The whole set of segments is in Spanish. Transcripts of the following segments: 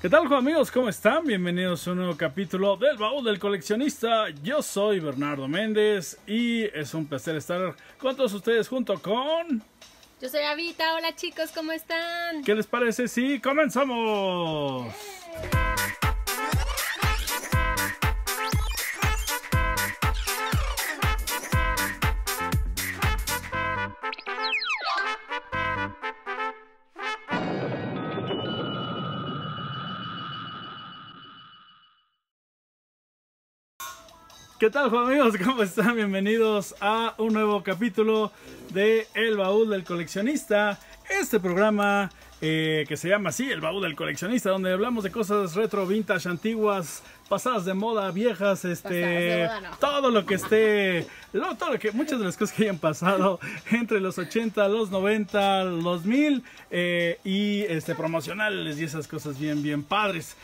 ¿Qué tal, amigos? ¿Cómo están? Bienvenidos a un nuevo capítulo del Baúl del Coleccionista. Yo soy Bernardo Méndez y es un placer estar con todos ustedes junto con... Yo soy Avita, hola chicos, ¿cómo están? ¿Qué les parece si comenzamos? ¿Qué tal, amigos? ¿Cómo están? Bienvenidos a un nuevo capítulo de El Baúl del Coleccionista. Este programa eh, que se llama así, El Baúl del Coleccionista, donde hablamos de cosas retro, vintage, antiguas, pasadas de moda, viejas, este, moda, no. todo lo que esté, lo- todo lo que, muchas de las cosas que hayan pasado entre los 80, los 90, los 2000 eh, y este promocionales y esas cosas bien, bien padres.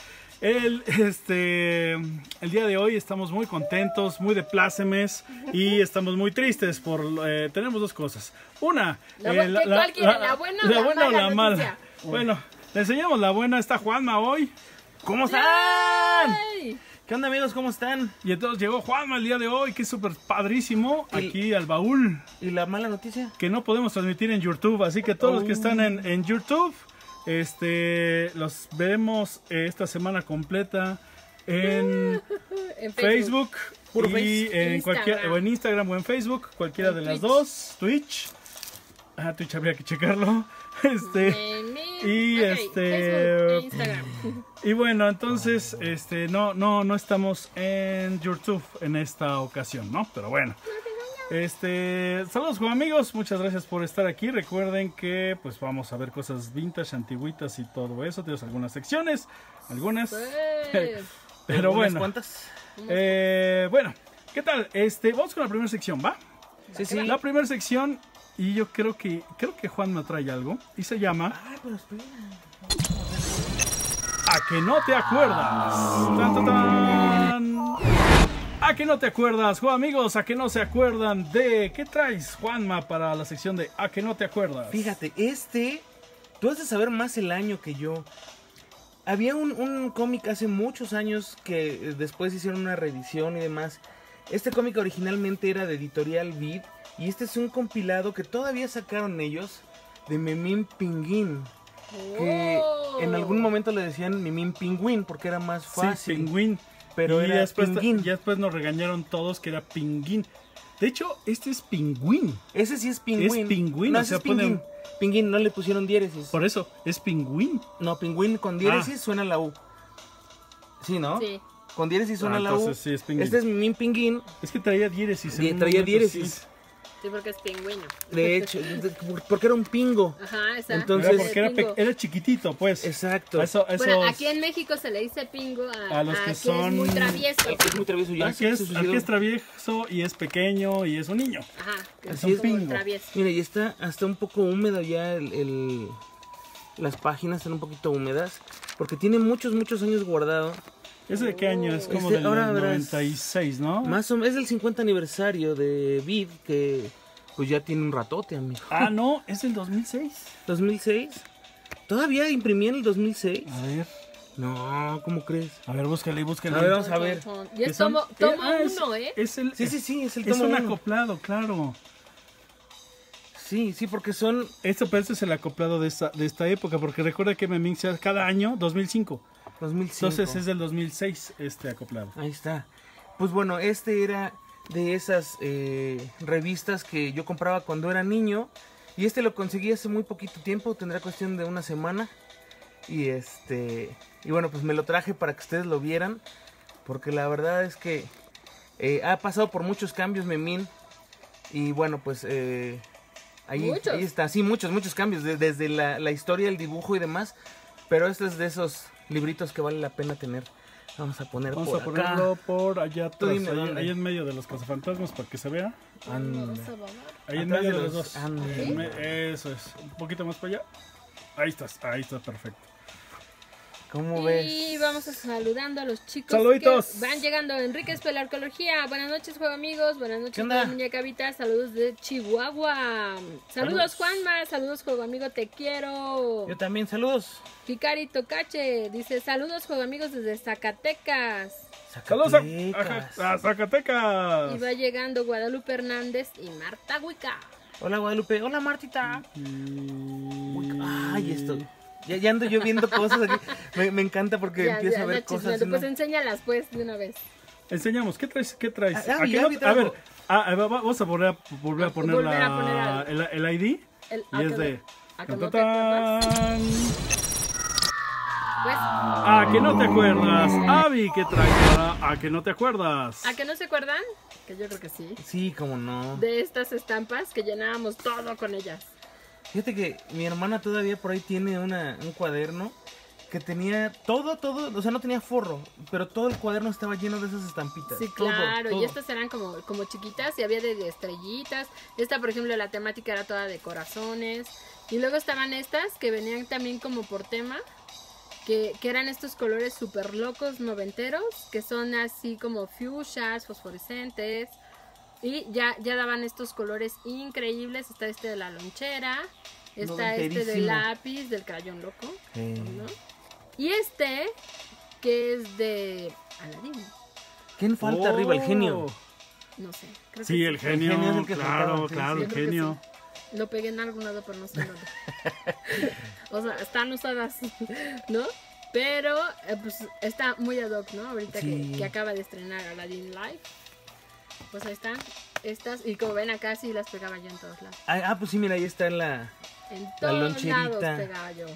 El, este, el día de hoy estamos muy contentos, muy de plácemes y estamos muy tristes por eh, tenemos dos cosas. Una, La. ¿La buena o la buena o mala la mala? noticia? Bueno, le enseñamos la buena. Está Juanma hoy ¿Cómo están? ¿Qué onda amigos? ¿Cómo están? y entonces llegó Juanma el día de hoy, que es súper padrísimo Y- aquí al baúl ¿Y la mala noticia? que no podemos transmitir en YouTube, así que todos los que Oh. están en, en YouTube, este, los veremos eh, esta semana completa en En Facebook, y en cualquier Instagram. o en Instagram o en Facebook, cualquiera En de las dos, Twitch. Ah, Twitch habría que checarlo. Este, y este- Facebook e Instagram. y bueno, entonces este no no no estamos en YouTube en esta ocasión, ¿no? Pero bueno. Este, saludos con amigos, muchas gracias por estar aquí. Recuerden que pues vamos a ver cosas vintage, antiguitas y todo eso. Tenemos algunas secciones, algunas. Pues, Pero ¿Unas bueno. cuantas? Eh, bueno, ¿qué tal? Este, vamos con la primera sección, ¿va? Sí, sí. La primera sección y yo creo que creo que Juan me trae algo y se llama Ay, pero espera. A que no te acuerdas. Tan, tan, tan. A que no te acuerdas, Juan amigos, a que no se acuerdan de qué traes, Juanma, para la sección de A que no te acuerdas. Fíjate, este... Tú has de saber más el año que yo. Había un, un cómic hace muchos años que eh, después hicieron una reedición y demás. Este cómic originalmente era de Editorial Vid y este es un compilado que todavía sacaron ellos de Memín Pinguín. Que oh. en algún momento le decían Memín Pingüín porque era más Sí, fácil. pingüín. Pero y era después, Pinguín. ya después nos regañaron todos que era pingüín. De hecho, este es pingüín. Ese sí es pingüín. Es pingüín, No, o sea, es pingüín. ponen- Pingüín, no le pusieron diéresis. Por eso, es pingüín. No, pingüín con diéresis Ah. suena la U. Sí, ¿no? Sí. Con diéresis suena Ah, la U. entonces sí es pingüín. Este es mi pingüín. Es que traía diéresis. traía diéresis. sí. Sí, porque es pingüino. De hecho, porque era un pingo. Ajá, esa. Entonces- Era porque era, Pingo. pe- era chiquitito, pues. Exacto. Eso, Bueno, esos- aquí en México se le dice pingo a, A los que a son- es muy travieso. Al que es muy travieso ya. Aquí se es, suicidó. aquí es travieso y es pequeño y es un niño. Ajá, Es un pingo. travieso. Mira, y está hasta un poco húmedo ya el, el- Las páginas están un poquito húmedas. Porque tiene muchos, muchos años guardado. ¿Ese de qué año? Es como Este, del ahora verás. 96, ¿no? Más o menos, es del 50 aniversario de Vid, que pues ya tiene un ratote, amigo. Ah, no, es del 2006. 2006. ¿Todavía imprimí en el 2006? A ver, No, ¿cómo crees? a ver, búscale, búscale. A ver, vamos a ver. Y es tomo, tomo ah, es- uno, ¿eh? Es el, Sí, sí, sí, es el es tomo un uno. acoplado, claro. Sí, sí, porque son... Esto parece es el acoplado de esta, de esta época, porque recuerda que Memín se hace cada año, 2005. 2005. Entonces es del 2006 este acoplado. Ahí está. Pues bueno, este era de esas eh, revistas que yo compraba cuando era niño. Y este lo conseguí hace muy poquito tiempo, tendrá cuestión de una semana. Y este... Y bueno, pues me lo traje para que ustedes lo vieran. Porque la verdad es que eh, ha pasado por muchos cambios Memín. Y bueno, pues... eh, ahí, Muchos. ahí está, sí, muchos, muchos cambios. de- desde la, la historia, el dibujo y demás. Pero este es de esos libritos que vale la pena tener. Vamos a poner Vamos por a ponerlo acá. por allá atrás, dime ahí, en medio de los cazafantasmas para que se vea. Ahí en medio de de los dos. Eso es. Un poquito más para allá. Ahí estás, ahí está perfecto. ¿Cómo Y ves? vamos a saludando a los chicos Saluditos. que van llegando. Enrique Espelarcología. Buenas noches, juego amigos. Buenas noches, ¿Qué onda? muñeca Vita. Saludos de Chihuahua. Saludos, Saludos. Juanma. Saludos, juego amigo. Te quiero. Yo también, saludos. Picari Tocache dice: Saludos, juego amigos, desde Zacatecas. Saludos a, Zacatecas. a- a Zacatecas. Y va llegando Guadalupe Hernández y Marta Huica. Hola Guadalupe, hola Martita. Uy, Ay, esto. Ya, ya ando yo viendo cosas aquí. Me, me encanta porque Ya, empiezo ya, a ver cosas. Pues no- enséñalas, pues, de una vez. Enseñamos, ¿qué traes? ¿Qué traes? Ah, ¿A, qué no- a ver, ah, ah, va- vamos a volver a, volver a poner, Volver la- a poner al- el, el ID. El- y ¿a es que de... no- a que. Pues, ¿A que no te acuerdas? Avi, ¿qué traes para a que no te acuerdas? ¿a que no se acuerdan? Que yo creo que sí. Sí, como no. De estas estampas que llenábamos todo con ellas. Fíjate que mi hermana todavía por ahí tiene una, un cuaderno que tenía todo, todo, o sea, no tenía forro, pero todo el cuaderno estaba lleno de esas estampitas. Sí, todo, claro. todo. Y estas eran como, como chiquitas y había de, de estrellitas. Esta, por ejemplo, la temática era toda de corazones. Y luego estaban estas que venían también como por tema. Que, que eran estos colores súper locos noventeros. Que son así como fuchsias, fosforescentes. Y ya, ya daban estos colores increíbles. Está este de la lonchera. Está este del lápiz, del crayón loco. Eh, ¿no? Y este, que es de Aladín. ¿Quién falta arriba? El genio. Oh. No sé. Creo Sí, que el genio, genio es el que claro, faltaba, claro, sí. el genio. Lo pegué en algún lado, pero no sé dónde. o sea, están usadas, ¿no? Pero, eh, pues, está muy ad hoc, ¿no? Ahorita Sí. que, que acaba de estrenar Aladdin Live. Pues ahí están. Estas, y como ven acá, sí las pegaba yo en todos lados. Ah, ah, pues sí, mira, ahí está la... En La loncherita. lados pegaba yo.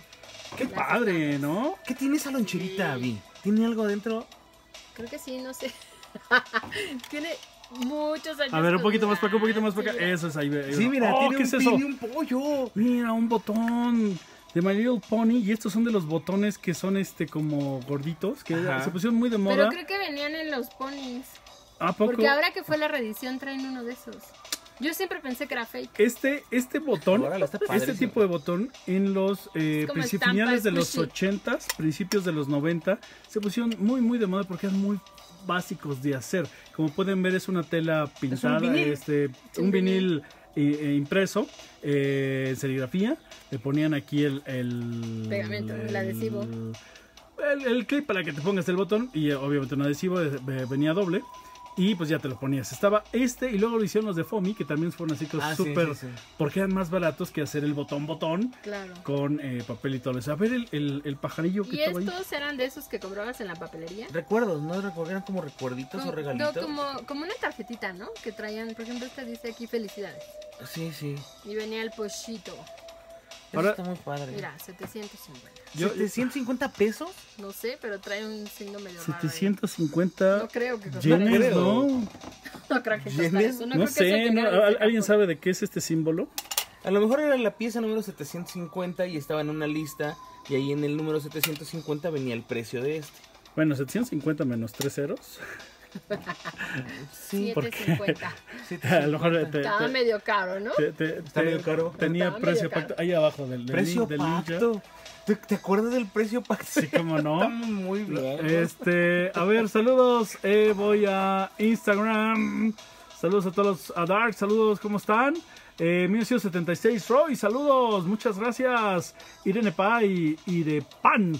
Qué Las padre. ¿no? ¿Qué tiene esa loncherita, Sí. Abby? ¿Tiene algo adentro? Creo que sí, no sé. Tiene muchos años. A ver, un poquito más para acá, un poquito más para acá. mira. Eso es ahí. ahí Sí, mira, Oh, tiene ¿qué un es eso? un pollo. Mira, un botón de My Little Pony. Y estos son de los botones que son este como gorditos, que Ajá. se pusieron muy de moda. Pero creo que venían en los ponis. ¿A poco? Porque ahora que fue la reedición traen uno de esos. Yo siempre pensé que era fake. Este, este botón, Órale, está este padrísimo. tipo de botón en los eh, Es como princip- estampa finales de los squishy. 80s, principios de los 90, se pusieron muy muy de moda porque eran muy básicos de hacer. Como pueden ver es una tela pintada, vinil. este, un un vinil eh, eh, impreso eh, en serigrafía. Le ponían aquí el, el Pegamento, el adhesivo. El, el clip para que te pongas el botón y eh, obviamente un adhesivo eh, ve- venía doble. Y pues ya te lo ponías. Estaba este y luego lo hicieron los de Fomi, que también fueron así cosas Ah, súper... sí, sí. Porque eran más baratos que hacer el botón botón Claro. con eh, papel y todo eso. A ver el, el, el pajarillo que Y estaba ahí. estos eran de esos que comprabas en la papelería. Recuerdos, ¿no? Eran como recuerditos Como- o regalitos. no, como, como una tarjetita, ¿no? Que traían, por ejemplo, este dice aquí felicidades. Sí, sí. Y venía el pochito. Eso Ahora- está muy padre. Mira, 750. Yo- 750 pesos. No sé, pero trae un signo medio raro. ahí. 750 No creo que costara yenes, creo. ¿no? No creo que costara eso. No, creo que eso sé, ¿no? llegara ¿Al- desde ¿alguien sabe de qué es este símbolo? A lo mejor era la pieza número 750 y estaba en una lista y ahí en el número 750 venía el precio de este. Bueno, 750 menos 3 ceros. Sí, ¿por qué? 750. A lo mejor te, Estaba te- medio caro, ¿no? te- te- Está te- medio caro. Tenía Estaba precio pacto ahí abajo del, del, precio del ninja. pacto. ¿Te, te acuerdas del precio pacto? Sí, cómo no. Estamos muy bien. Este, a ver, saludos. Eh, voy a Instagram. Saludos a todos, a Dark, saludos, ¿cómo están? Eh, 1976, Roy, saludos, muchas gracias. Irene Pai y de Pan,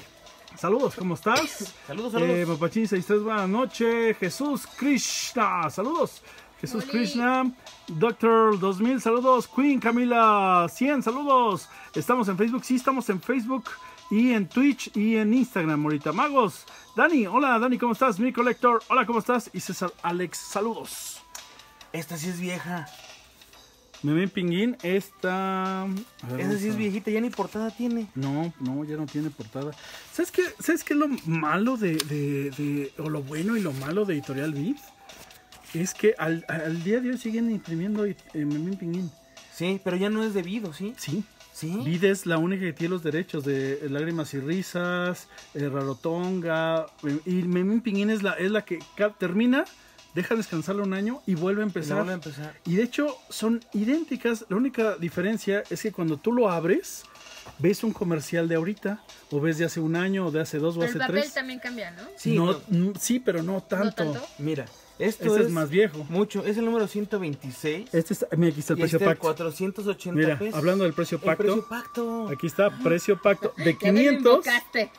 saludos, ¿cómo estás? Saludos, saludos. Eh, Papachín 63, buenas noches. Jesús Krishna, saludos. Jesús Oli. Krishna, Doctor 2000, saludos. Queen Camila 100, saludos. Estamos en Facebook, sí, estamos en Facebook y en Twitch y en Instagram ahorita. Magos, Dani, hola Dani, ¿cómo estás? Mi Collector, hola, ¿cómo estás? Y César Alex, saludos. Esta sí es vieja. Meme Pinguín, esta... ver, vamos sí es viejita, ya ni portada tiene. No, no, ya no tiene portada. ¿Sabes qué, ¿Sabes qué es lo malo de, de- de- o lo bueno y lo malo de Editorial Vid? Es que al, al día de hoy siguen imprimiendo eh, Memín Pinguín. Sí, pero ya no es debido, ¿sí? Sí. Sí. Vid es la única que tiene los derechos de eh, Lágrimas y Risas, eh, Rarotonga. eh, y Memín Pinguín es la, es la que termina, deja descansarlo un año y vuelve a Y empezar. vuelve a empezar. Y de hecho son idénticas. La única diferencia es que cuando tú lo abres, ves un comercial de ahorita, o ves de hace un año, o de hace dos, o Pero el hace papel tres. también cambia, ¿no? Sí, no, no. mm, sí, pero no tanto. tanto? Mira, esto Este es, es más viejo. mucho. Es el número 126. Este está, mira, aquí está el y precio este pacto. 480 Mira, pesos. hablando del precio El pacto, precio pacto. aquí está precio pacto de Ya me lo 500, invocaste.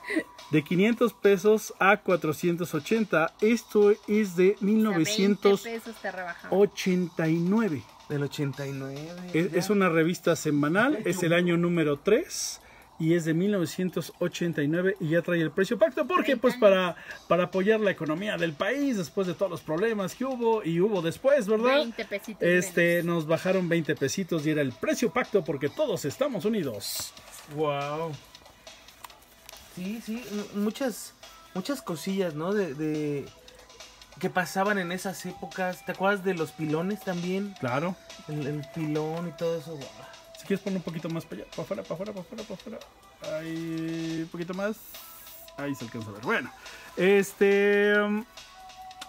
de 500 pesos a 480. Esto es de A 20 1989. pesos te rebajaba. Del 89. Es, es una revista semanal, es el año número 3 y es de 1989 y ya trae el precio pacto porque pues para, para apoyar la economía del país después de todos los problemas que hubo y hubo después, ¿verdad? 20 pesitos Este, nos bajaron 20 pesitos y era el precio pacto porque todos estamos unidos. Wow. Sí, sí, muchas, muchas cosillas, ¿no? De, de- que pasaban en esas épocas. ¿Te acuerdas de los pilones también? Claro. El, el pilón y todo eso. guau. Quieres poner un poquito más para allá, para afuera, para afuera, para afuera, para afuera. Ahí, un poquito más. Ahí se alcanza a ver. Bueno, este. um,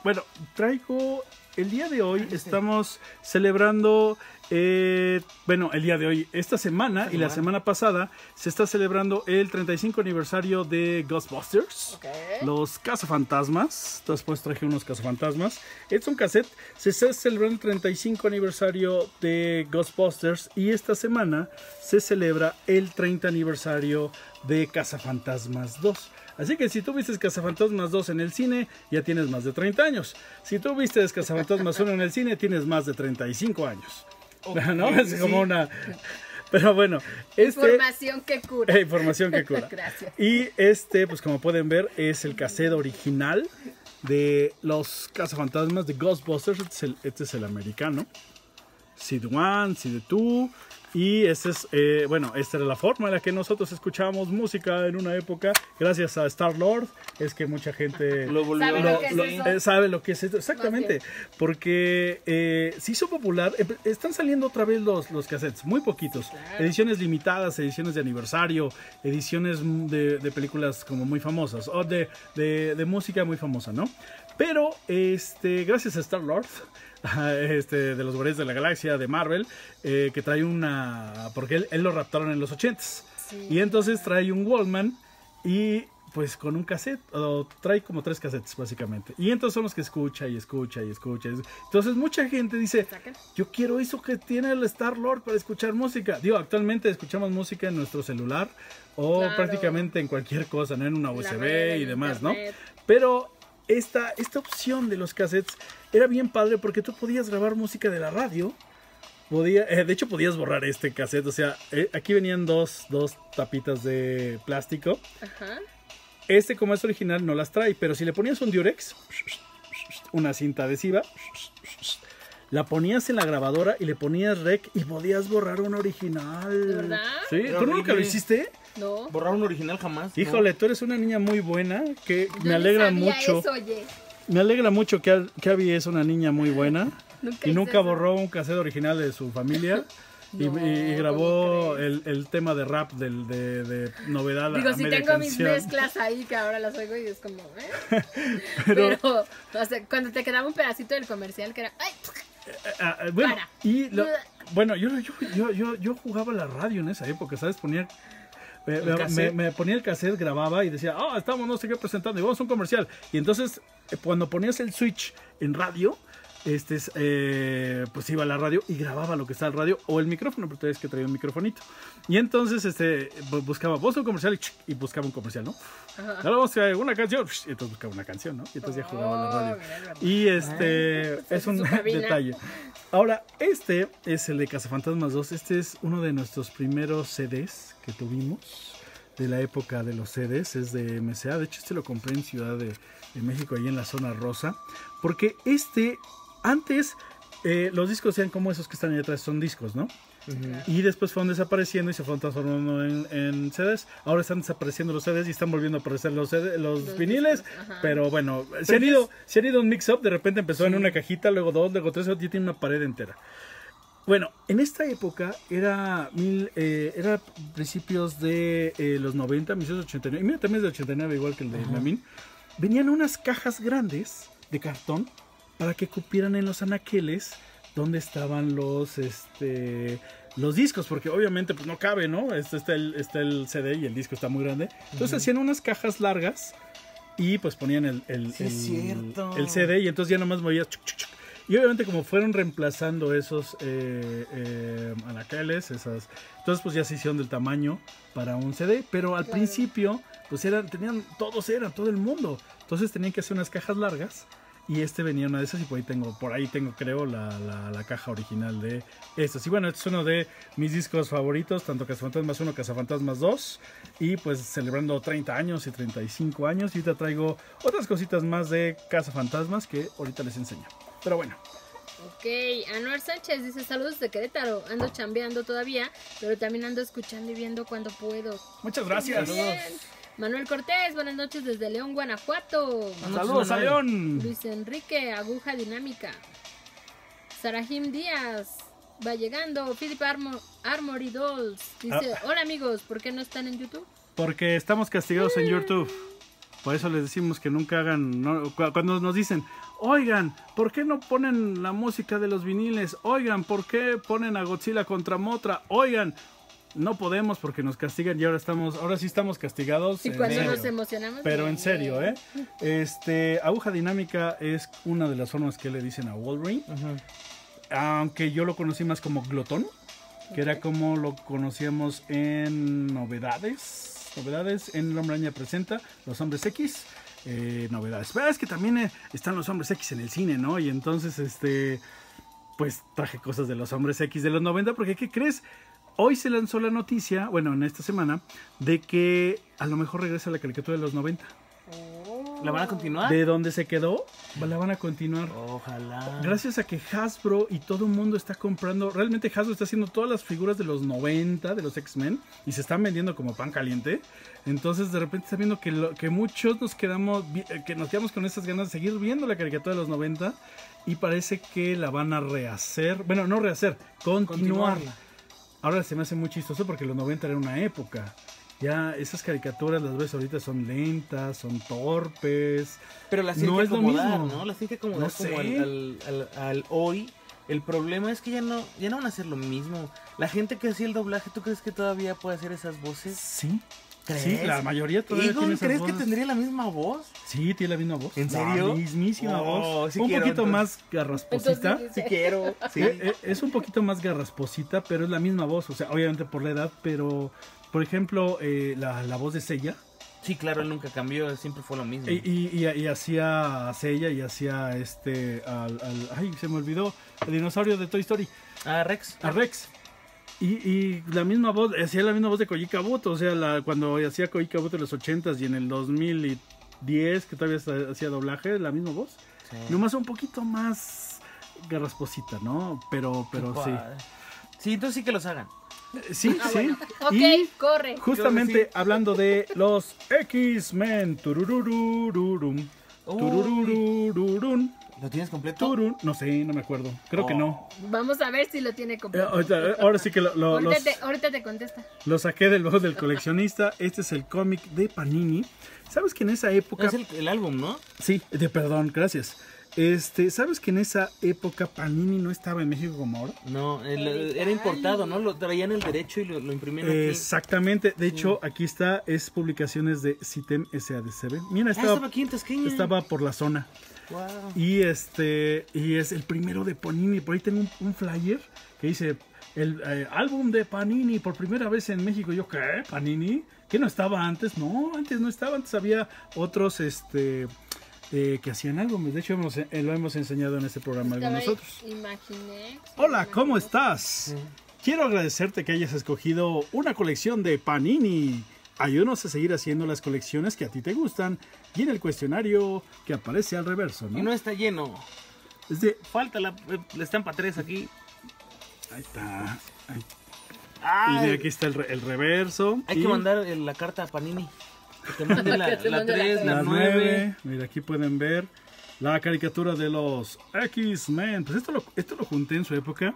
Bueno, traigo. El día de hoy estamos celebrando. eh, bueno, el día de hoy, esta semana y la semana. pasada se está celebrando el 35 aniversario de Ghostbusters. Ok. Los cazafantasmas. Después traje unos cazafantasmas. Es un cassette. Se está celebrando el 35 aniversario de Ghostbusters. Y esta semana se celebra el 30 aniversario de Cazafantasmas 2. Así que si tú viste Cazafantasmas 2 en el cine, ya tienes más de 30 años. Si tú viste Cazafantasmas 1 en el cine, tienes más de 35 años. ¿No? Es como sí. una... Pero bueno, este... Información que cura. Eh, información que cura. Gracias. Y este, pues como pueden ver, es el cassette original de los cazafantasmas de Ghostbusters. Este es el, este es el americano. Sid 1, Sid 2. Y este es, eh, bueno, esta era la forma en la que nosotros escuchábamos música en una época. Gracias a Star Lord, es que mucha gente Lo volvió ¿Sabe lo- lo que es lo- eso? eh, sabe lo que es esto. Exactamente. Porque eh, se hizo popular. Empe- Están saliendo otra vez los, los cassettes, muy poquitos. Claro. Ediciones limitadas, ediciones de aniversario, ediciones de, de películas como muy famosas o de, de- de música muy famosa, ¿no? Pero, este, gracias a Star Lord, este, de los Guardianes de la Galaxia, de Marvel, eh, que trae una. Porque él, él lo raptaron en los 80s. Sí. Y entonces trae un Wallman y pues con un cassette, o trae como tres cassettes básicamente. Y entonces son los que escucha y escucha y escucha. Entonces mucha gente dice, Sacan. yo quiero eso que tiene el Star Lord para escuchar música. Digo, actualmente escuchamos música en nuestro celular o Claro. prácticamente en cualquier cosa, ¿no? En una USB red, y demás, ¿no? Pero esta, esta opción de los cassettes era bien padre porque tú podías grabar música de la radio. Podía, eh, de hecho, podías borrar este cassette. O sea, eh, aquí venían dos, dos tapitas de plástico. Ajá. Este, como es original, no las trae. Pero si le ponías un Durex, una cinta adhesiva, la ponías en la grabadora y le ponías rec y podías borrar un original. ¿De verdad? Sí, ¿tú nunca lo hiciste? No. Borrar un original jamás. ¿no? Híjole, tú eres una niña muy buena que Yo me alegra sabía mucho. Eso, oye. Me alegra mucho que, que Abby es una niña muy buena Nunca y nunca eso. borró un cassette original de su familia y, No, y- y grabó el, el tema de rap del, de, de novedad Digo, a si media tengo mis mezclas ahí que ahora las oigo y es como, ¿eh? Pero- Pero, o sea, cuando te quedaba un pedacito del comercial que era, ¡ay! Ah, ah, bueno, Para. y lo- bueno, yo, yo, yo, yo, yo jugaba la radio en esa época, ¿sabes? Ponía me, ponía el cassette, grababa y decía, ah, estamos no sé qué presentando y vamos a un comercial. Y entonces, eh, cuando ponías el switch en radio, este es, eh, pues iba a la radio y grababa lo que está al radio o el micrófono, porque todavía es que traía un microfonito. Y entonces este bu- buscaba, vos un comercial y, buscaba un comercial, ¿no? Ahora vamos a una canción, y entonces buscaba una canción, ¿no? Y entonces ya jugaba la Oh, radio. Y este es un su cabina. detalle. Ahora, este es el de Cazafantasmas 2. Este es uno de nuestros primeros CDs que tuvimos de la época de los CDs. Es de MCA. De hecho, este lo compré en Ciudad de, de México, ahí en la zona rosa. Porque este, antes, eh, los discos eran como esos que están ahí atrás, son discos, ¿no? Ujú. Y después fueron desapareciendo y se fueron transformando en, en CDs. Ahora están desapareciendo los CDs y están volviendo a aparecer los, CD los, Los viniles. Pero bueno, se han, ido, se han ido un mix-up. De repente empezó en una cajita, luego dos, luego tres, ya tiene una pared entera. Bueno, en esta época era mil, eh, era principios de eh, los 90, 1989. Y mira, también es de 89, igual que el de Memín. Venían unas cajas grandes de cartón para que cupieran en los anaqueles donde estaban los este los discos, porque obviamente pues no cabe, ¿no? Este, está, el, está el CD y el disco está muy grande. Entonces hacían unas cajas largas y pues ponían el, el, Sí, el- el CD y entonces ya nomás movías. chuc, chuc, chuc. Y obviamente como fueron reemplazando esos eh, eh, anaqueles, esas, entonces pues ya se hicieron del tamaño para un CD, pero al Claro. principio pues eran, tenían, todos eran, todo el mundo. Entonces tenían que hacer unas cajas largas y este venía una de esas y por ahí tengo, por ahí tengo creo la, la, la caja original de estos. Y bueno, este es uno de mis discos favoritos, tanto Cazafantasmas 1, Cazafantasmas 2 y pues celebrando 30 años y 35 años y ahorita traigo otras cositas más de Cazafantasmas que ahorita les enseño. Pero bueno, Ok, Anuar Sánchez dice saludos de Querétaro. Ando chambeando todavía, pero también ando escuchando y viendo cuando puedo. muchas gracias. Bien. Manuel Cortés, buenas noches desde León, Guanajuato. Saludos a León. Luis Enrique, aguja dinámica. Sarahim Díaz va llegando. Philip Armo- Armory Dolls dice: Ah. Hola amigos, ¿por qué no están en YouTube? Porque estamos castigados en YouTube. Por eso les decimos que nunca hagan. no- cuando nos dicen, oigan, ¿por qué no ponen la música de los viniles? Oigan, ¿por qué ponen a Godzilla contra Motra? Oigan, no podemos porque nos castigan y ahora estamos, ahora sí estamos castigados. Y cuando serio. nos emocionamos. Pero en serio, ¿eh? Este, aguja dinámica es una de las formas que le dicen a Wolverine. Ujú. Aunque yo lo conocí más como glotón, que era como lo conocíamos en novedades. Novedades en El Hombre presenta Los Hombres X. eh, novedades. Pero es que también eh, están los Hombres X en el cine, ¿no? Y entonces, este, pues traje cosas de los Hombres X de los 90, porque ¿qué crees? Hoy se lanzó la noticia, bueno, en esta semana, de que a lo mejor regresa la caricatura de los 90. ¿La van a continuar? De donde se quedó, la van a continuar. Ojalá. Gracias a que Hasbro y todo el mundo está comprando, realmente Hasbro está haciendo todas las figuras de los 90 de los X-Men y se están vendiendo como pan caliente. Entonces de repente está viendo que, lo- que muchos nos quedamos eh, que nos quedamos con esas ganas de seguir viendo la caricatura de los 90 y parece que la van a rehacer, bueno, no rehacer, continuar. Continuarla. Ahora se me hace muy chistoso porque los 90 era una época. Ya esas caricaturas las ves ahorita son lentas, son torpes. Pero las No que es lo acomodar, mismo. ¿no? Las tienen que acomodar No como sé. al, al- al- al hoy. El problema es que ya no, ya no van a hacer lo mismo. La gente que hacía el doblaje, ¿tú crees que todavía puede hacer esas voces? Sí. ¿Crees? Sí, la mayoría todavía Egon, tiene esas ¿crees que tendría la misma voz? Sí, tiene la misma voz. ¿En serio? La mismísima Oh, voz. sí un quiero, poquito entonces. más garrasposita. Entonces, Sí quiero, sí. Eh, eh, es un poquito más garrasposita, pero es la misma voz. O sea, obviamente por la edad, pero por ejemplo, eh, la, la voz de Sella. Sí, claro, él nunca cambió, siempre fue lo mismo. Y, y, y- y hacía a Sella y hacía este. Al, al- ay, se me olvidó. El dinosaurio de Toy Story. Ah, Rex. A Rex. Y, y la misma voz, hacía la misma voz de Koji Kabuto, o sea, la, cuando hacía Koji Kabuto en los 80s y en el 2010, que todavía hacía doblaje, la misma voz. Sí. Nomás un poquito más garrasposita, ¿no? Pero, pero sí. Sí, entonces sí que los hagan. Eh, Sí, Ah, sí. bueno. Ok, Y corre. justamente hablando de los X-Men, turururururum, Uy. ¿Lo tienes completo? turun, no sé, no me acuerdo, creo que no. Vamos a ver si lo tiene Eh, completo. ahorita- eh, ahora sí que lo, lo- ahorita, los, te, ahorita te contesta. lo saqué del baúl del coleccionista. Este es el cómic de Panini. ¿Sabes que en esa época... Es el, el álbum, ¿no? Sí, de perdón, gracias. Este, ¿sabes que en esa época Panini no estaba en México como ahora? No, el- era importado, ¿no? Lo traían el derecho y lo, lo imprimían aquí. Exactamente. De hecho, aquí está, es publicaciones de Citem SADCB. Mira, Ah, estaba, estaba aquí en Tasqueña. estaba por la zona. Wow. Y este, y es el primero de Panini. Por ahí tengo un, un flyer que dice el eh, álbum de Panini por primera vez en México. Yo, ¿qué? ¿Panini? ¿Que no estaba antes? No, antes no estaba. Antes había otros este, eh, que hacían álbumes. De hecho, hemos- eh, lo hemos enseñado en este programa de ahí, nosotros. Imaginé. Hola, ¿cómo estás? Quiero agradecerte que hayas escogido una colección de Panini. Ayúdanos a seguir haciendo las colecciones que a ti te gustan y en el cuestionario que aparece al reverso, ¿no? Y no está lleno. Es de... Falta la, la estampa 3 aquí. Ahí está. Ahí. Ah, Y de aquí está el, el reverso. hay y que mandar eh, la carta a Panini. Que te mande la, te la mande la 3, la las 9. nueve. Mira, aquí pueden ver la caricatura de los X-Men. Pues esto lo, esto lo junté en su época.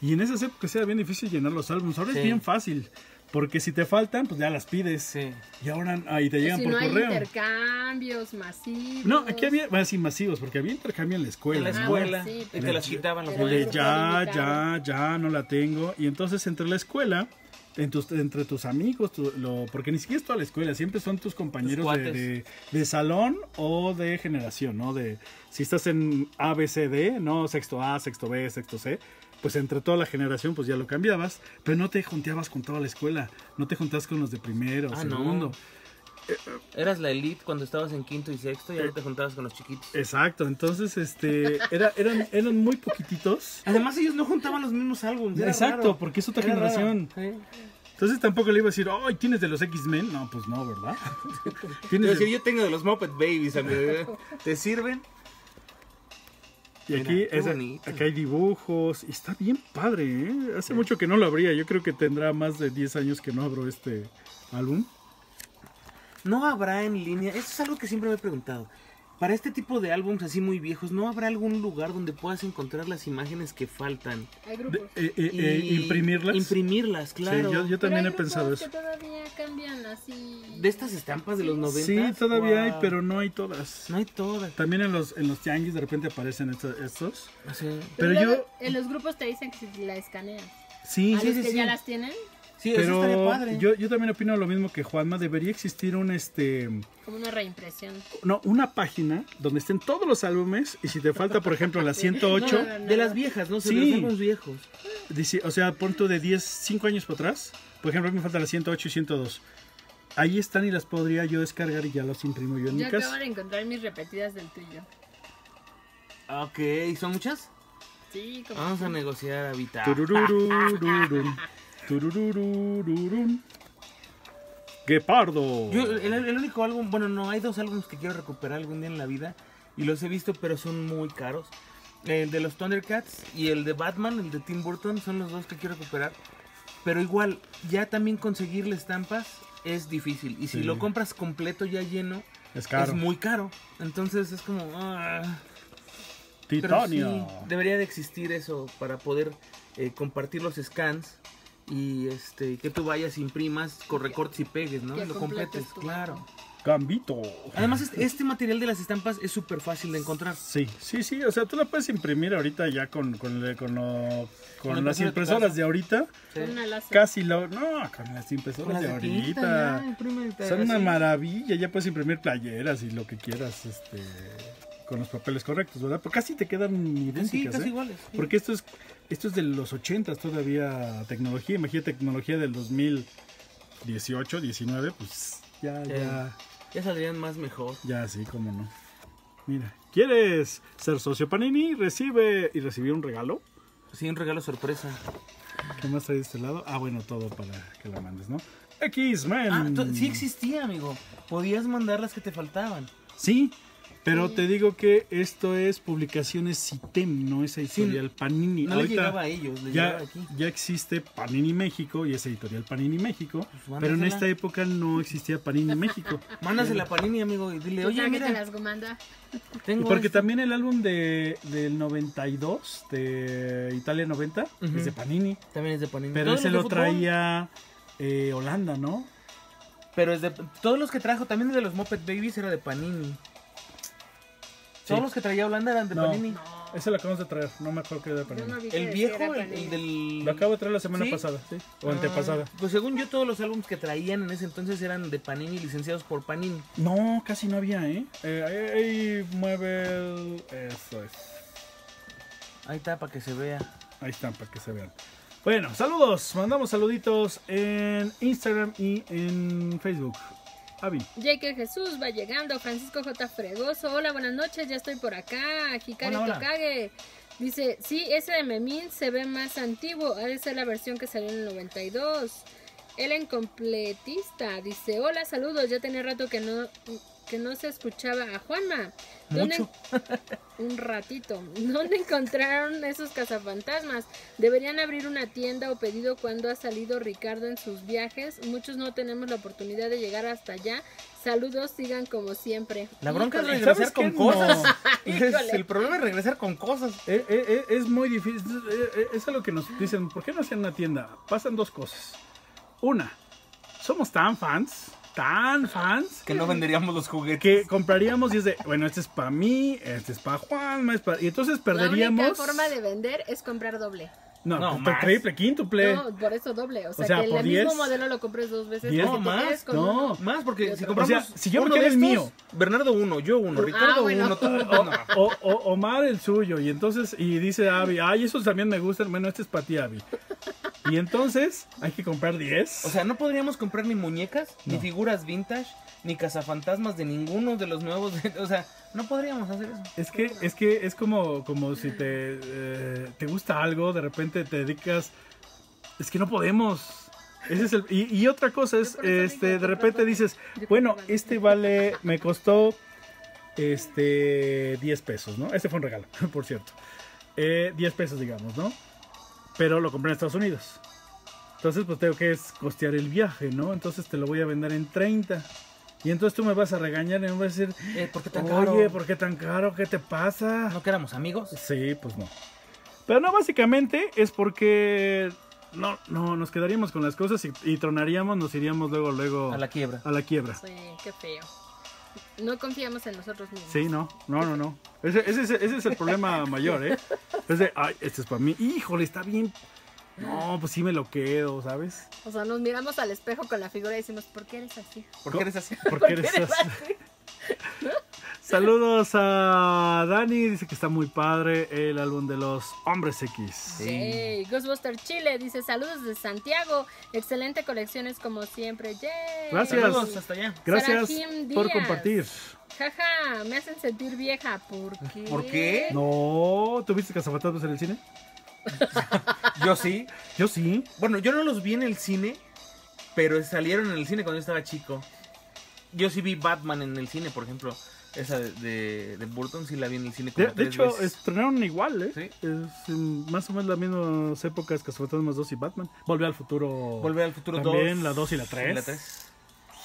Y en esas épocas era bien difícil llenar los álbumes. Ahora Sí. es bien fácil. Porque si te faltan, pues ya las pides. Sí. Y ahora ahí te llegan si por no hay correo. intercambios masivos. No, aquí había, bueno, sí, masivos, porque había intercambio en la escuela. En la ¿no? escuela. sí, y te las quitaban los De ya, ya, ya, no la tengo. Y entonces entre la escuela, en tus- entre tus amigos, tu- lo, porque ni siquiera es toda la escuela, siempre son tus compañeros Tus de, de- de salón o de generación, ¿no? De si estás en A, B, C, D, no sexto A, sexto B, sexto C, pues entre toda la generación pues ya lo cambiabas, pero no te junteabas con toda la escuela, no te juntabas con los de primero, Ah, no. segundo. Eras la elite cuando estabas en quinto y sexto y ahora Eh. te juntabas con los chiquitos. Exacto, entonces este era, eran, eran muy poquititos. Además ellos no juntaban los mismos álbumes. Exacto, raro. porque es otra Era generación. Entonces tampoco le iba a decir, ¡ay, tienes de los X-Men! No, pues no, ¿verdad? Tienes de- yo tengo de los Muppet Babies, amigo. ¿Te sirven? Y Mira, aquí, es- acá hay dibujos. Y está bien padre, ¿eh? Hace mucho que no lo abría. Yo creo que tendrá más de 10 años que no abro este álbum. ¿No habrá en línea? Eso es algo que siempre me he preguntado. Para este tipo de álbumes así muy viejos, ¿no habrá algún lugar donde puedas encontrar las imágenes que faltan? Hay De- grupos. eh, eh, eh, Y- imprimirlas. Imprimirlas, claro. Sí, yo, yo Pero también hay he pensado eso. que todavía cambian así. De estas estampas de los 90. Sí, todavía hay, pero no hay todas. No hay todas. También en los, en los tianguis de repente aparecen estos. estos. Sí, Pero luego yo- En los grupos te dicen que si la escaneas. Sí, a sí, los sí, que sí. ya las tienen, sí eso estaría pero padre. yo, yo también opino lo mismo que Juanma. Debería existir un este. como una reimpresión. No, una página donde estén todos los álbumes. Y si te falta, por ejemplo, la 108. No, no, De las viejas, ¿no? sé, Sí. De los álbumes viejos. Dice, o sea, pon tú de 10, 5 años para atrás. Por ejemplo, a mí me falta la 108 y 102. Ahí están y las podría yo descargar y ya las imprimo yo en Yo mi acabo casa. de encontrar mis repetidas del tuyo. Ok, ¿son muchas? Sí, como. Vamos a negociar, Avita. Guepardo. Yo, el, el único álbum, bueno, no, hay dos álbumes que quiero recuperar algún día en la vida y los he visto, pero son muy caros. El de los Thundercats y el de Batman, el de Tim Burton, son los dos que quiero recuperar. Pero igual, ya también conseguirle estampas es difícil. Y si Sí. lo compras completo ya lleno, es caro. es muy caro. Entonces es como... ah, pero sí, Titanio. debería de existir eso para poder eh, compartir los scans y este que tú vayas, imprimas, con recortes y pegues, ¿no? Que Y lo completes claro. Gambito. Además, este, este material de las estampas es súper fácil de encontrar. Sí, sí, sí. O sea, tú la puedes imprimir ahorita ya con, con, con, lo- las impresoras de ahorita. Con una láser. Casi lo. No, con las Con impresoras las de de tinta, ahorita. ya, imprímete Son una maravilla, ya puedes imprimir playeras y lo que quieras, este, con los papeles correctos, ¿verdad? Porque casi te quedan Sí, idénticas, casi ¿eh? iguales. sí. Porque esto es, esto es de los 80 todavía tecnología, imagínate tecnología del 2018, 19, pues ya, Sí. ya, Ya saldrían más mejor. ya sí, cómo no. Mira, ¿quieres ser socio Panini? Recibe y recibir un regalo. Sí, un regalo sorpresa. ¿Qué más trae de este lado? Ah, bueno, todo para que la mandes, ¿no? X-Men. Ah, sí existía, amigo. Podías mandar las que te faltaban. Sí, pero te digo que esto es publicaciones CITEM, no es editorial Panini. No le Ahorita llegaba a ellos, le ya, llegaba aquí. ya existe Panini México y es editorial Panini México, Pues pero en esta época no existía Panini México. Mándasela a Panini, amigo, y dile, oye, mira, las gomanda. Y tengo porque esto". también el álbum de, del 92, de Italia 90, Ujú. es de Panini, También es de Panini. pero ese lo traía eh, Holanda, ¿no? Pero es de todos los que trajo, también de los Muppet Babies era de Panini. Todos los que traía Holanda eran de No. Panini. No. Ese lo acabamos de traer, no me acuerdo que era de Panini. no vi que El viejo, el, Panini. el del... Lo acabo de traer la semana ¿Sí? pasada, sí, o Ah, antepasada. Pues según yo, todos los álbumes que traían en ese entonces eran de Panini, licenciados por Panini. No, casi no había, ¿eh? eh ahí, ahí mueve el... Eso es. Ahí está, para que se vea. Ahí están, para que se vean. Bueno, saludos. Mandamos saluditos en Instagram y en Facebook. Avi. Jake Jesús va llegando, Francisco J. Fregoso, hola, buenas noches, ya estoy por acá, Hikari Hola, hola. Tokage. Dice, sí, ese de Memín se ve más antiguo, ha de ser la versión que salió en el 92. Ellen Completista dice, hola, saludos, ya tenía rato que no que no se escuchaba a Juanma. ¿Dónde- Mucho. un ratito. ¿Dónde encontraron esos cazafantasmas? Deberían abrir una tienda o pedido cuando ha salido Ricardo en sus viajes. Muchos no tenemos la oportunidad de llegar hasta allá. Saludos, sigan como siempre. La bronca es regresar ¿sabes con cosas. No. Es- Híjole. el problema es regresar con cosas. Eh, eh, eh, es muy difícil. eh, eh, es algo que nos dicen. ¿Por qué no hacen una tienda? Pasan dos cosas. Una, somos tan fans, tan fans, Que no venderíamos los juguetes. que compraríamos y es de, bueno, este es para mí, este es para Juan, es para... y entonces La perderíamos... única forma de vender es comprar doble. No, No, pues, más. triple, quíntuple. No, por eso doble. O sea, sea, que por el mismo 10. modelo lo compres dos veces. ¿Diez? No, más. con No. uno. Más, porque O si sea, compramos. si yo me uno quedo de el mío. Bernardo uno, yo uno, Ricardo bueno. uno. O, o- Omar el suyo, y entonces, y dice Abby, ay, esos también me gustan, bueno, este es para ti, Abby. Y entonces, hay que comprar 10. O sea, no podríamos comprar ni muñecas, ni figuras vintage, ni cazafantasmas de ninguno de los nuevos. O sea, no podríamos hacer eso. es que, es que es como, como si te, eh, te gusta algo, de repente te dedicas, es que no podemos. Ese es el, y, y otra cosa es, este, de repente dices, bueno, este vale, me costó, este, 10 pesos, ¿no? Este fue un regalo, por cierto. Eh, 10 pesos, digamos, ¿no? Pero lo compré en Estados Unidos. Entonces, pues tengo que es costear el viaje, ¿no? Entonces te lo voy a vender en 30. Y entonces tú me vas a regañar y me vas a decir, Eh, ¿Por qué tan oye, caro? ¿por qué tan caro? ¿Qué te pasa? ¿No que éramos amigos? Sí, pues no. Pero no, básicamente es porque no, no, nos quedaríamos con las cosas y, y tronaríamos, nos iríamos luego, luego A la quiebra. a la quiebra. Sí, qué feo. No confiamos en nosotros mismos. Sí, no, no, no, no. Ese, ese es- ese es el problema mayor, ¿eh? Es de, ay, este es para mí. Híjole, está bien. No, pues sí me lo quedo, ¿sabes? O sea, nos miramos al espejo con la figura y decimos, ¿por qué eres así? ¿Por qué eres así? Porque eres así. Saludos a Dani, dice que está muy padre el álbum de los Hombres X. Yay. Ghostbuster Chile dice, saludos de Santiago. Excelente colecciones como siempre. Yay. Gracias. Saludos hasta allá. Gracias por compartir. Jaja, me hacen sentir vieja. ¿Por qué? ¿Por qué? No, ¿tuviste Cazafantasmas en el cine? Yo sí. Yo sí. Bueno, yo no los vi en el cine, pero salieron en el cine cuando yo estaba chico. Yo sí vi Batman en el cine, por ejemplo. Esa de, de, de Burton sí la vi en el cine como De, de tres hecho, veces. estrenaron igual, ¿eh? Sí. Es más o menos las mismas épocas Cazafantasmas 2 y Batman. Volver al futuro. Volver al futuro También 2. la 2 y la y 3. la 3.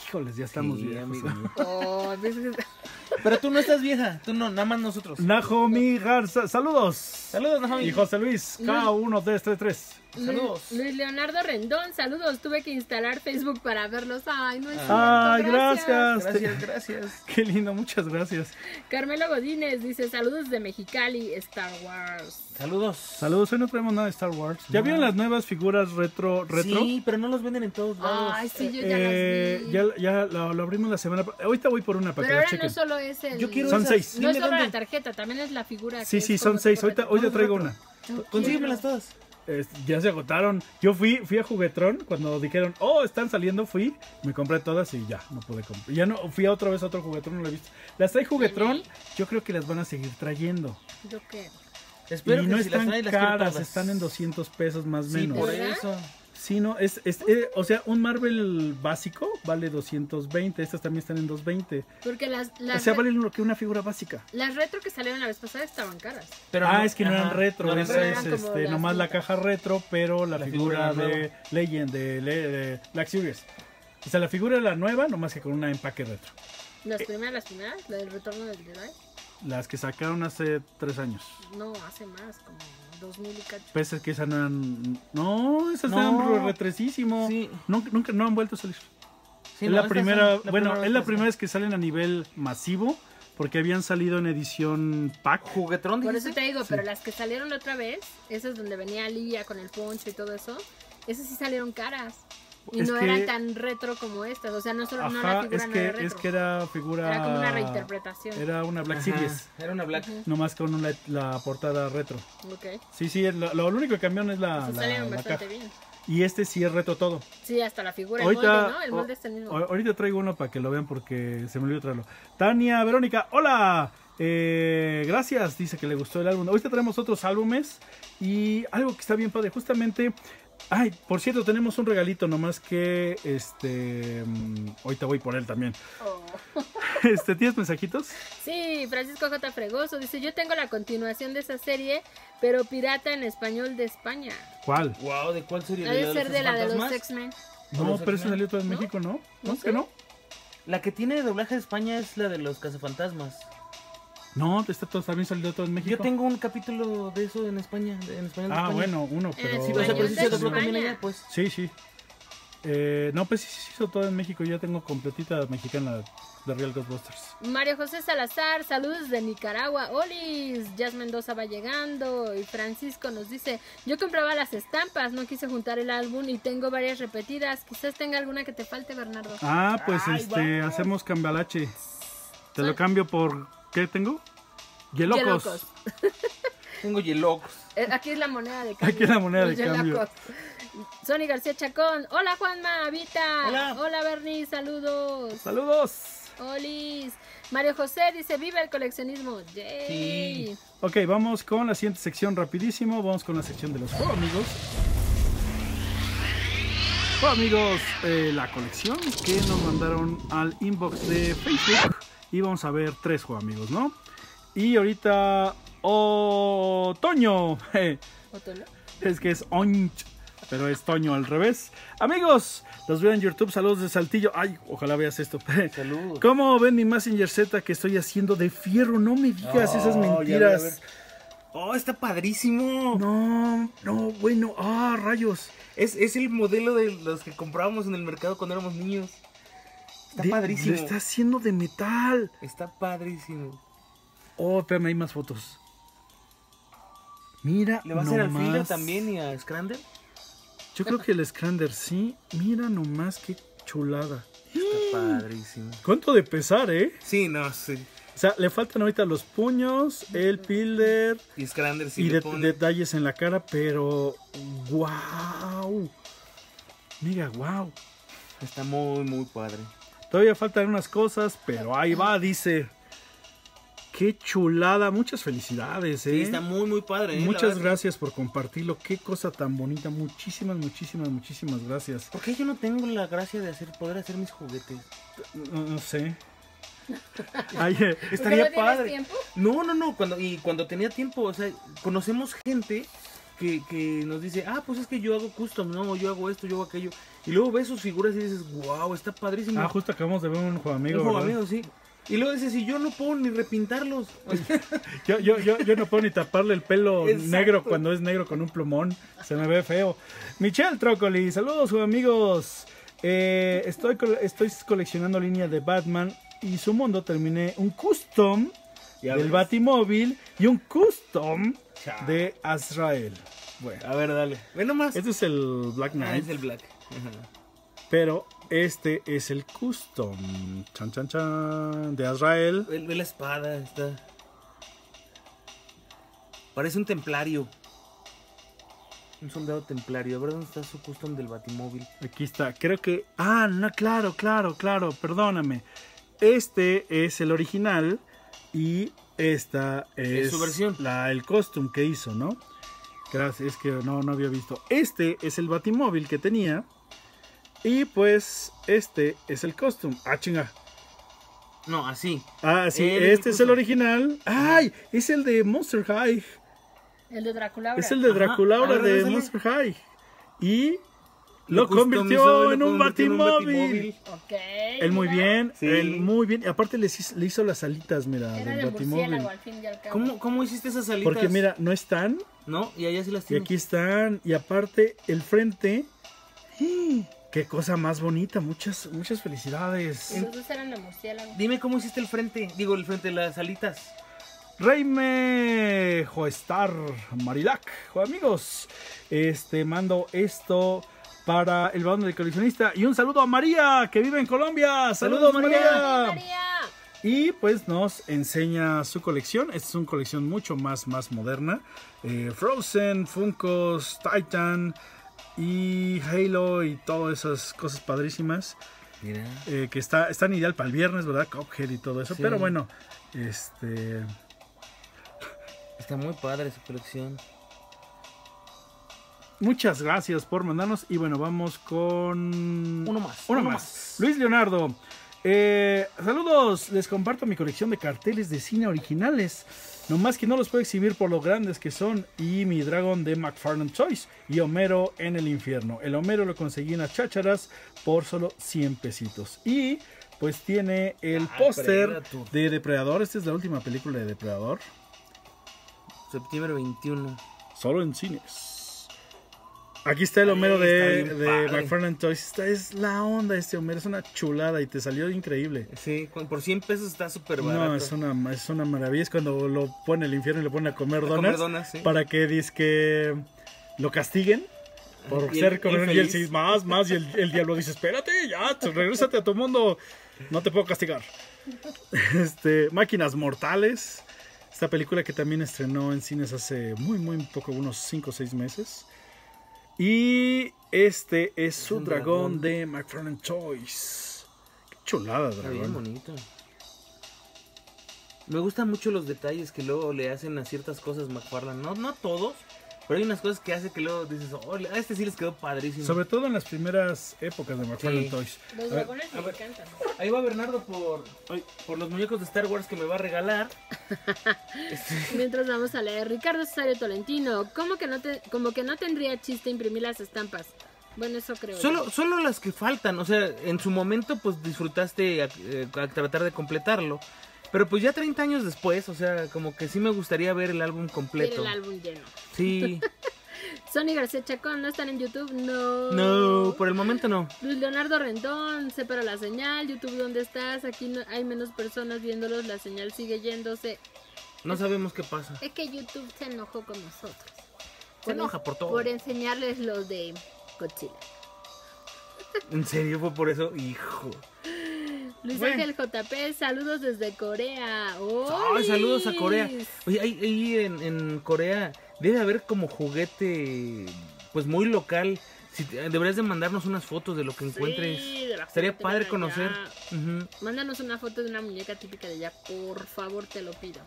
Híjoles, ya estamos Sí, viejos. amigo. Oh, Pero tú no estás vieja, tú no, nada más nosotros. Najomi Garza, saludos. Saludos, Naomi. Y José Luis, K1333. Saludos. Luis, Leonardo Rendón, saludos. Tuve que instalar Facebook para verlos. Ay, no es cierto. Ay, gracias. Gracias, gracias. Qué lindo, muchas gracias. Carmelo Godínez dice, saludos de Mexicali, Star Wars. Saludos. Saludos, hoy no traemos nada de Star Wars. ¿Ya No. vieron las nuevas figuras retro? retro? Sí, pero no los venden en todos lados. Ay, sí, yo ya Eh, las vi. ya ya lo, lo abrimos la semana. Ahorita voy por una para Pero que la ahora no solo es el... Yo quiero Son esas. seis. No es solo la tarjeta, también es la figura. Sí, que sí, son seis. Ahorita, retro. ahorita traigo una. Yo Consíguemelas todas. Es- ya se agotaron. Yo fui, fui a Juguetron cuando dijeron, oh, están saliendo, fui, me compré todas y ya, no pude comprar. Ya no, fui a otra vez a otro Juguetron, no lo he visto. Las trae Juguetron, yo creo que las van a seguir trayendo. Yo qué. Espero y que no si las están traen, las quiero caras, están en 200 pesos más o Sí, menos. por eso. Sí, no, es, es- eh, o sea, un Marvel básico vale 220, estas también están en 220. Porque las, O sea, valen lo que una figura básica. las retro que salieron la vez pasada estaban caras. Pero ah, es que no eran ajá, retro, no eran es Eran este, nomás la caja retro, pero la, La figura, figura de nueva. Legend, de, Le- de Black Series. O sea, la figura era nueva, nomás que con una empaque retro. Eh. Las primeras, las primeras, la del retorno del Jedi. Las que sacaron hace tres años. No, hace más, como 2000 y cacho. Pese a que esas no eran... No, esas No. eran retresísimo. Sí. Nunca, nunca, no han vuelto a salir. Sí, es no, la primera, son bueno, es la que primera vez que salen a nivel masivo, porque habían salido en edición pack. Juguetrón, Por eso te digo, pero las que salieron la otra vez, esas donde venía Lía con el poncho y todo eso, esas sí salieron caras. Y Es no que- eran tan retro como estas. O sea, no solo no Ajá, figura es no que, era retro. es que era figura... Era como una reinterpretación. Era una Black Ajá, Series, Era una Black. nomás con una- la portada retro. Ok. Sí, sí, lo, lo único que cambiaron es la, Esas la- salieron la bastante caja. bien. Y este sí es retro todo. Sí, hasta la figura, el Ahorita, molde, ¿no? El molde o- está el mismo. ahorita traigo uno para que lo vean porque se me olvidó traerlo. Tania Verónica, hola. Eh, gracias, dice que le gustó el álbum. Ahorita traemos otros álbumes y algo que está bien padre. Justamente, ay, por cierto, tenemos un regalito nomás que, este, mm, ahorita voy por él también. Oh. Este, ¿tienes mensajitos? Sí, Francisco J. Fregoso dice, yo tengo la continuación de esa serie, pero pirata en español de España. ¿Cuál? Wow, ¿de cuál serie? Ha de los ser de la de los? X-Men. No, los pero eso X-Men? salió todo en ¿No? México, ¿no? ¿No? No ¿Que no? La que tiene doblaje de España es la de los cazafantasmas. No, está todo, también salió todo en México. Yo tengo un capítulo de eso en España, en español de Ah, España. bueno, uno, pero... Sí, o sea, pero sí se dobló también allá, pues. Sí, sí. Eh, no, pues sí se hizo todo en México. Ya tengo completita mexicana de Real Ghostbusters. Mario José Salazar, saludos de Nicaragua. Olis, Jazz Mendoza va llegando. Y Francisco nos dice: Yo compraba las estampas, no quise juntar el álbum y tengo varias repetidas. Quizás tenga alguna que te falte, Bernardo. Ah, pues Ay, este, vamos. hacemos cambalache. Te lo cambio por. ¿Qué tengo? Yelocos. Yelocos. Tengo yelocos. Eh, Aquí es la moneda de cambio. Aquí es la moneda de cambio. Sony García Chacón. Hola Juanma, Vita. Hola. Hola Bernie, saludos. Saludos. Olis. Mario José dice, vive el coleccionismo. Yay. Sí. Ok, vamos con la siguiente sección rapidísimo. Vamos con la sección de los juegos amigos. Juego amigos, eh, la colección que nos mandaron al inbox de Facebook. Y vamos a ver tres juegos amigos, ¿no? Y ahorita, Otoño. Otoño. Es que es Onch, pero es Toño al revés. Amigos, los veo en YouTube. Saludos de Saltillo. Ay, ojalá veas esto. Saludos. ¿Cómo ven mi Messenger Z que estoy haciendo de fierro? No me digas esas Oh, mentiras. Oh, está padrísimo. No, no, bueno, ah, rayos. Es, es el modelo de los que comprábamos en el mercado cuando éramos niños. Está De- padrísimo. Lo está haciendo de metal. Está padrísimo. Oh, espérame, hay más fotos. Mira, ¿Le va a hacer al. Fielder también y a Scrander? Yo creo que el Scrander sí. Mira nomás qué chulada. Está padrísimo. ¿Cuánto de pesar, eh? Sí, no, sí. O sea, le faltan ahorita los puños, el pilder Y Scrander sí y de- detalles en la cara, pero wow. Mira, wow. Está muy, muy padre. Todavía faltan unas cosas, pero ahí va, dice. Qué chulada, muchas felicidades, Sí, eh. está muy, muy padre. ¿eh? Muchas gracias por compartirlo. Qué cosa tan bonita. Muchísimas, muchísimas, muchísimas gracias. ¿Por qué yo no tengo la gracia de hacer, poder hacer mis juguetes? No, no sé. Ay, eh, ¿Por qué Estaría no tienes padre. tiempo? No, no, no. Cuando, y cuando tenía tiempo, o sea, conocemos gente que, que nos dice, ah, pues es que yo hago custom, no, yo hago esto, yo hago aquello. Y luego ves sus figuras y dices, wow, está padrísimo. ah, justo acabamos de ver un juego amigo. Un juego amigo, sí. Y luego dices, y yo no puedo ni repintarlos. Yo, yo, yo, yo no puedo ni taparle el pelo Exacto. negro cuando es negro con un plumón. Se me ve feo. Michelle Trócoli, saludos sus amigos. Eh, estoy, estoy coleccionando línea de Batman y su mundo. Terminé un custom Ya del ves. Batimóvil y un custom Chao. de Azrael. Bueno, A ver, dale. Ve nomás. este es el Black Ah, Knight, es el black. Pero este es el custom. Chan, chan, chan. De Azrael. Ve, ve la espada, está. Parece un templario. Un soldado templario. A ver dónde está su custom del batimóvil. Aquí está, creo que... Ah, no, claro, claro, claro, perdóname. Este es el original y esta es, Es su versión. La, el costume que hizo, ¿no? Gracias, es que no, no había visto. Este es el batimóvil que tenía y pues este es el costume. Ah, chinga. No, así. Ah, sí, el este es el original. ¡Ay! Es el de Monster High. El de Drácula. Es el de Draculaura de. Monster High. Y lo, convirtió y en lo un convirtió en un batimóvil. Ok. Él muy mira. bien, Sí. él muy bien. Y aparte le, hizo- le hizo las alitas, mira, Era del batimóvil. al fin y al cabo. ¿Cómo, ¿Cómo hiciste esas salitas? Porque mira, no están. No, y allá sí las Y tiene. aquí están. Y aparte, el frente. ¡eh! Qué cosa más bonita. Muchas, muchas felicidades. Los dos eran de murciélago. Dime cómo hiciste el frente. Digo, el frente de las alitas. Reime Joestar Marilac, jo, amigos. Este mando esto para el bando de coleccionista y un saludo a María que vive en Colombia. Saludos, Saludos, María. ¡Ay, María! Y pues nos enseña su colección. Esta es una colección mucho más, más moderna. Eh, Frozen, Funkos, Titan y Halo y todas esas cosas padrísimas. Mira. eh, que está, están ideal para el viernes, ¿verdad? Cuphead y todo eso. Sí. Pero bueno, este... Está muy padre su colección. Muchas gracias por mandarnos. Y bueno, vamos con... Uno más, Uno, uno más. más. Luis Leonardo. Eh, saludos. Les comparto mi colección de carteles de cine originales. Nomás que no los puedo exhibir por lo grandes que son. Y mi dragón de McFarlane Toys. Y Homero en el infierno. El Homero lo conseguí en las chácharas por solo 100 pesitos. Y pues tiene el Ah, póster de Depredador. Esta es la última película de Depredador. Septiembre 21. Solo en cines. Aquí está el Homero Está de, bien de padre. McFarlane Toys. Esta es la onda este Homero, es una chulada y te salió increíble. Sí, por 100 pesos está súper barato. No, es una, es una maravilla. Es cuando lo pone el infierno y le pone a comer A donas. comer donas, sí. Para que que lo castiguen por Y ser comer y él sí, más, más. Y el, el diablo dice: Espérate, ya, regrésate a tu mundo. No te puedo castigar. Este, Máquinas Mortales. Esta película que también estrenó en cines hace muy, muy poco, unos 5 o 6 meses. Y este es su dragón, dragón. de McFarlane Toys. Qué chulada, Está bien dragón. bonito. Me gustan mucho los detalles que luego le hacen a ciertas cosas McFarlane. No, no todos, pero hay unas cosas que hace que luego dices, oh, a este sí les quedó padrísimo. Sobre todo en las primeras épocas de McFarlane Sí. Toys. Los dragones me encantan. Ahí va Bernardo por, por los muñecos de Star Wars que me va a regalar. Mientras vamos a leer, Ricardo Cesario Tolentino, ¿cómo que no te, como que no tendría chiste imprimir las estampas? Bueno, eso creo. yo. Solo, solo las que faltan, o sea, en su momento pues disfrutaste a, eh, a tratar de completarlo. Pero pues ya 30 años después, o sea, como que sí me gustaría ver el álbum completo. el álbum lleno. Sí, Sony García Chacón, ¿no están en YouTube? No. no, por el momento no. Luis Leonardo Rendón, separa la señal. YouTube, ¿dónde estás? Aquí no, hay menos personas viéndolos, la señal sigue yéndose. No sabemos qué pasa. Es que YouTube se enojó con nosotros. Se enoja por todo. Por enseñarles los de Godzilla. ¿En serio fue por eso? Hijo. Luis Bueno. Ángel JP, saludos desde Corea. Ay, saludos a Corea. Oye, ahí, ahí en, en Corea debe haber como juguete, pues muy local. Si te- deberías de mandarnos unas fotos de lo que encuentres. Sí, de la Estaría padre conocer. Ujú. Mándanos una foto de una muñeca típica de allá, por favor, te lo pido.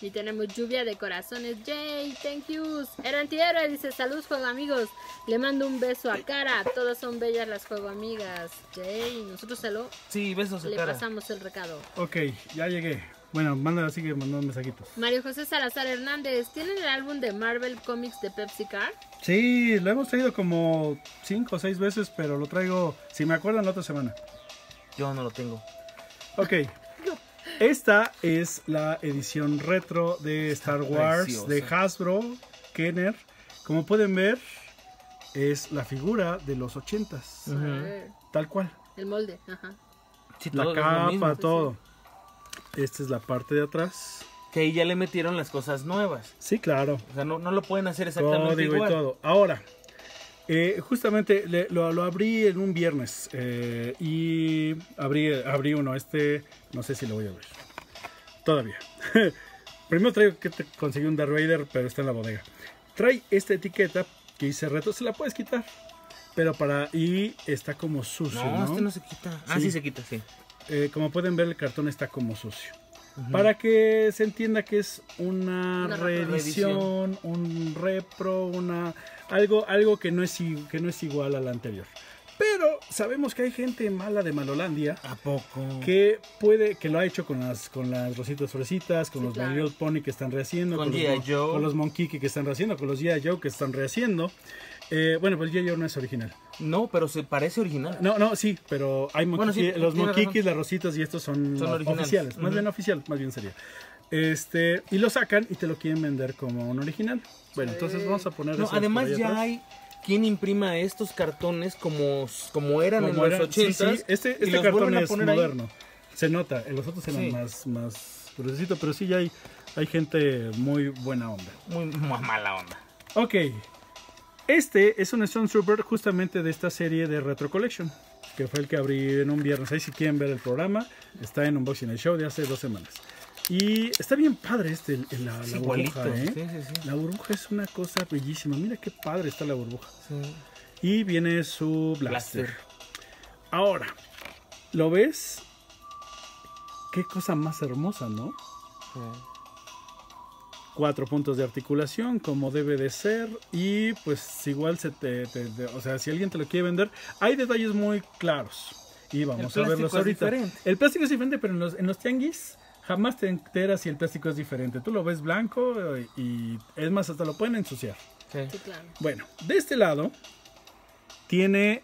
Y tenemos lluvia de corazones. Jay, thank you. Era antihéroe, dice saludos, juego amigos. Le mando un beso a cara. Todas son bellas las juego amigas. Jay, nosotros se lo Sí, besos a le cara. pasamos el recado. Ok, ya llegué. Bueno, manda, sigue mandando mensajitos. Mario José Salazar Hernández, ¿tienen el álbum de Marvel Comics de Pepsi Car? Sí, lo hemos traído como cinco o seis veces, pero lo traigo, si me acuerdan, la otra semana. Yo no lo tengo. Ok. Esta es la edición retro de Star Wars preciosa. de Hasbro, Kenner. Como pueden ver, es la figura de los ochentas. A ver, Tal cual. El molde, ajá. Sí, La capa, todo. Esta es la parte de atrás. Que ahí ya le metieron las cosas nuevas. Sí, claro. O sea, no, no lo pueden hacer exactamente Código igual. y todo. Ahora, eh, justamente le- lo, lo abrí en un viernes eh, y abrí, abrí uno. Este, no sé si lo voy a abrir. Todavía. Primero traigo que te conseguí un Darth Vader, pero está en la bodega. Trae esta etiqueta que dice reto, se la puedes quitar. Pero para. Y está como sucio. No, ¿no? este no se quita. Ah, Sí. sí se quita, sí. Eh, como pueden ver, el cartón está como sucio. Para que se entienda que es una, Una reedición, un repro, una algo, algo que no es que no es igual a la anterior. Pero sabemos que hay gente mala de Malolandia ¿A poco? que puede, que lo ha hecho con las, con las rositas fresitas, con Sí, los claro. Little Pony que están rehaciendo, Con los, G.I. mon- Joe. con los Monkey que están rehaciendo, con los G.I. Joe que están rehaciendo. Eh, bueno, pues G.I. Joe no es original. No, pero se parece original. No, no, sí, pero hay Bueno, sí, Monkiki- los razón. las rositas y estos son, Son oficiales, más Ujú. bien oficial, más bien sería. Este, y lo sacan y te lo quieren vender como un original. Bueno, Sí. entonces vamos a poner No, eso además ya atrás. hay quien imprima estos cartones como, como eran Como en eran- los sí, 80 sí, este, y este los cartón es poner ahí. moderno. Se nota, en los otros eran Sí. más, más gruesecito, pero sí ya hay, hay gente muy buena onda. Muy, muy mala onda. Ok. Este es un Stone Trooper justamente de esta serie de Retro Collection, que fue el que abrí en un viernes. Ahí si quieren ver el programa, está en Unboxing el Show de hace dos semanas. Y está bien padre este, el- el- la, Es la igualito. burbuja, ¿eh? Sí, sí, sí. La burbuja es una cosa bellísima. Mira qué padre está la burbuja. Sí. Y viene su blaster. Blaster. Ahora, ¿lo ves? Qué cosa más hermosa, ¿no? Cuatro puntos de articulación como debe de ser y pues igual se te, te- te- o sea si alguien te lo quiere vender hay detalles muy claros y vamos a verlos plástico es ahorita diferente. el plástico es diferente pero en los, en los tianguis jamás te enteras si el plástico es diferente tú lo ves blanco y es más hasta lo pueden ensuciar Sí. Sí, claro. bueno de este lado tiene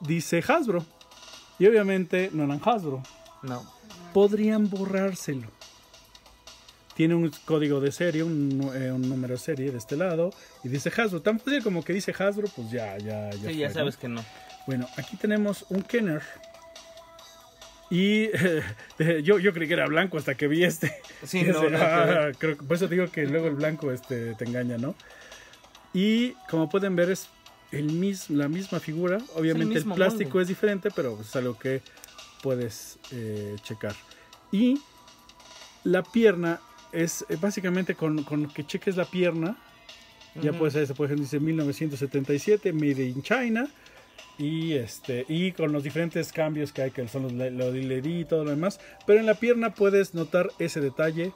dice Hasbro y obviamente no eran Hasbro No. podrían borrárselo tiene un código de serie, un, eh, un número de serie de este lado, y dice Hasbro. Tan fácil como que dice Hasbro, pues ya, ya, ya. Sí, ya ¿no? sabes que no. Bueno, aquí tenemos un Kenner. Y eh, yo, yo creí que era blanco hasta que vi este. Sí, Ese, no, que ah, creo por eso digo que luego el blanco este, te engaña, ¿no? Y como pueden ver es el mis- la misma figura. Obviamente el, plástico molde. es diferente, pero es algo que puedes eh, checar. Y la pierna es eh, básicamente con, con que cheques la pierna. Ya Ujú. puede ser, por ejemplo, dice 1977, Made in China. Y este y con los diferentes cambios que hay, que son los lo y todo lo demás. Pero en la pierna puedes notar ese detalle.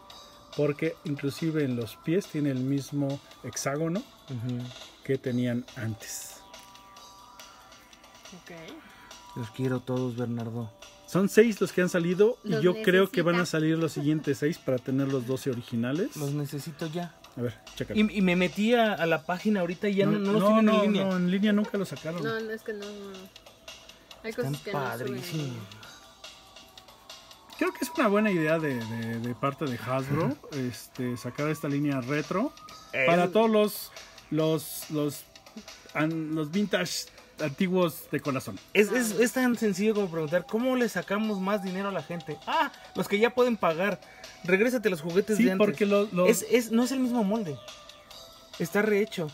Porque inclusive en los pies tiene el mismo hexágono que tenían antes. Ok. Los quiero todos, Bernardo. Son seis los que han salido y Los yo creo que van a salir los siguientes seis para tener los 12 originales. Los necesito ya. A ver, checa. Y, y me metí a, a la página ahorita y ya no, no los no, tienen no, en línea. no, en línea nunca lo sacaron. No, no, es que no. no. Hay Están cosas que no padrísimos. suben. Creo que es una buena idea de, de- de parte de Hasbro este, sacar esta línea retro para Eh, todos los los los, an- los vintage antiguos de corazón. Es, es, es tan sencillo como preguntar, ¿cómo le sacamos más dinero a la gente? Ah, los que ya pueden pagar. Regrésate los juguetes Sí, de antes. porque Es, es, no es el mismo molde. Está rehecho.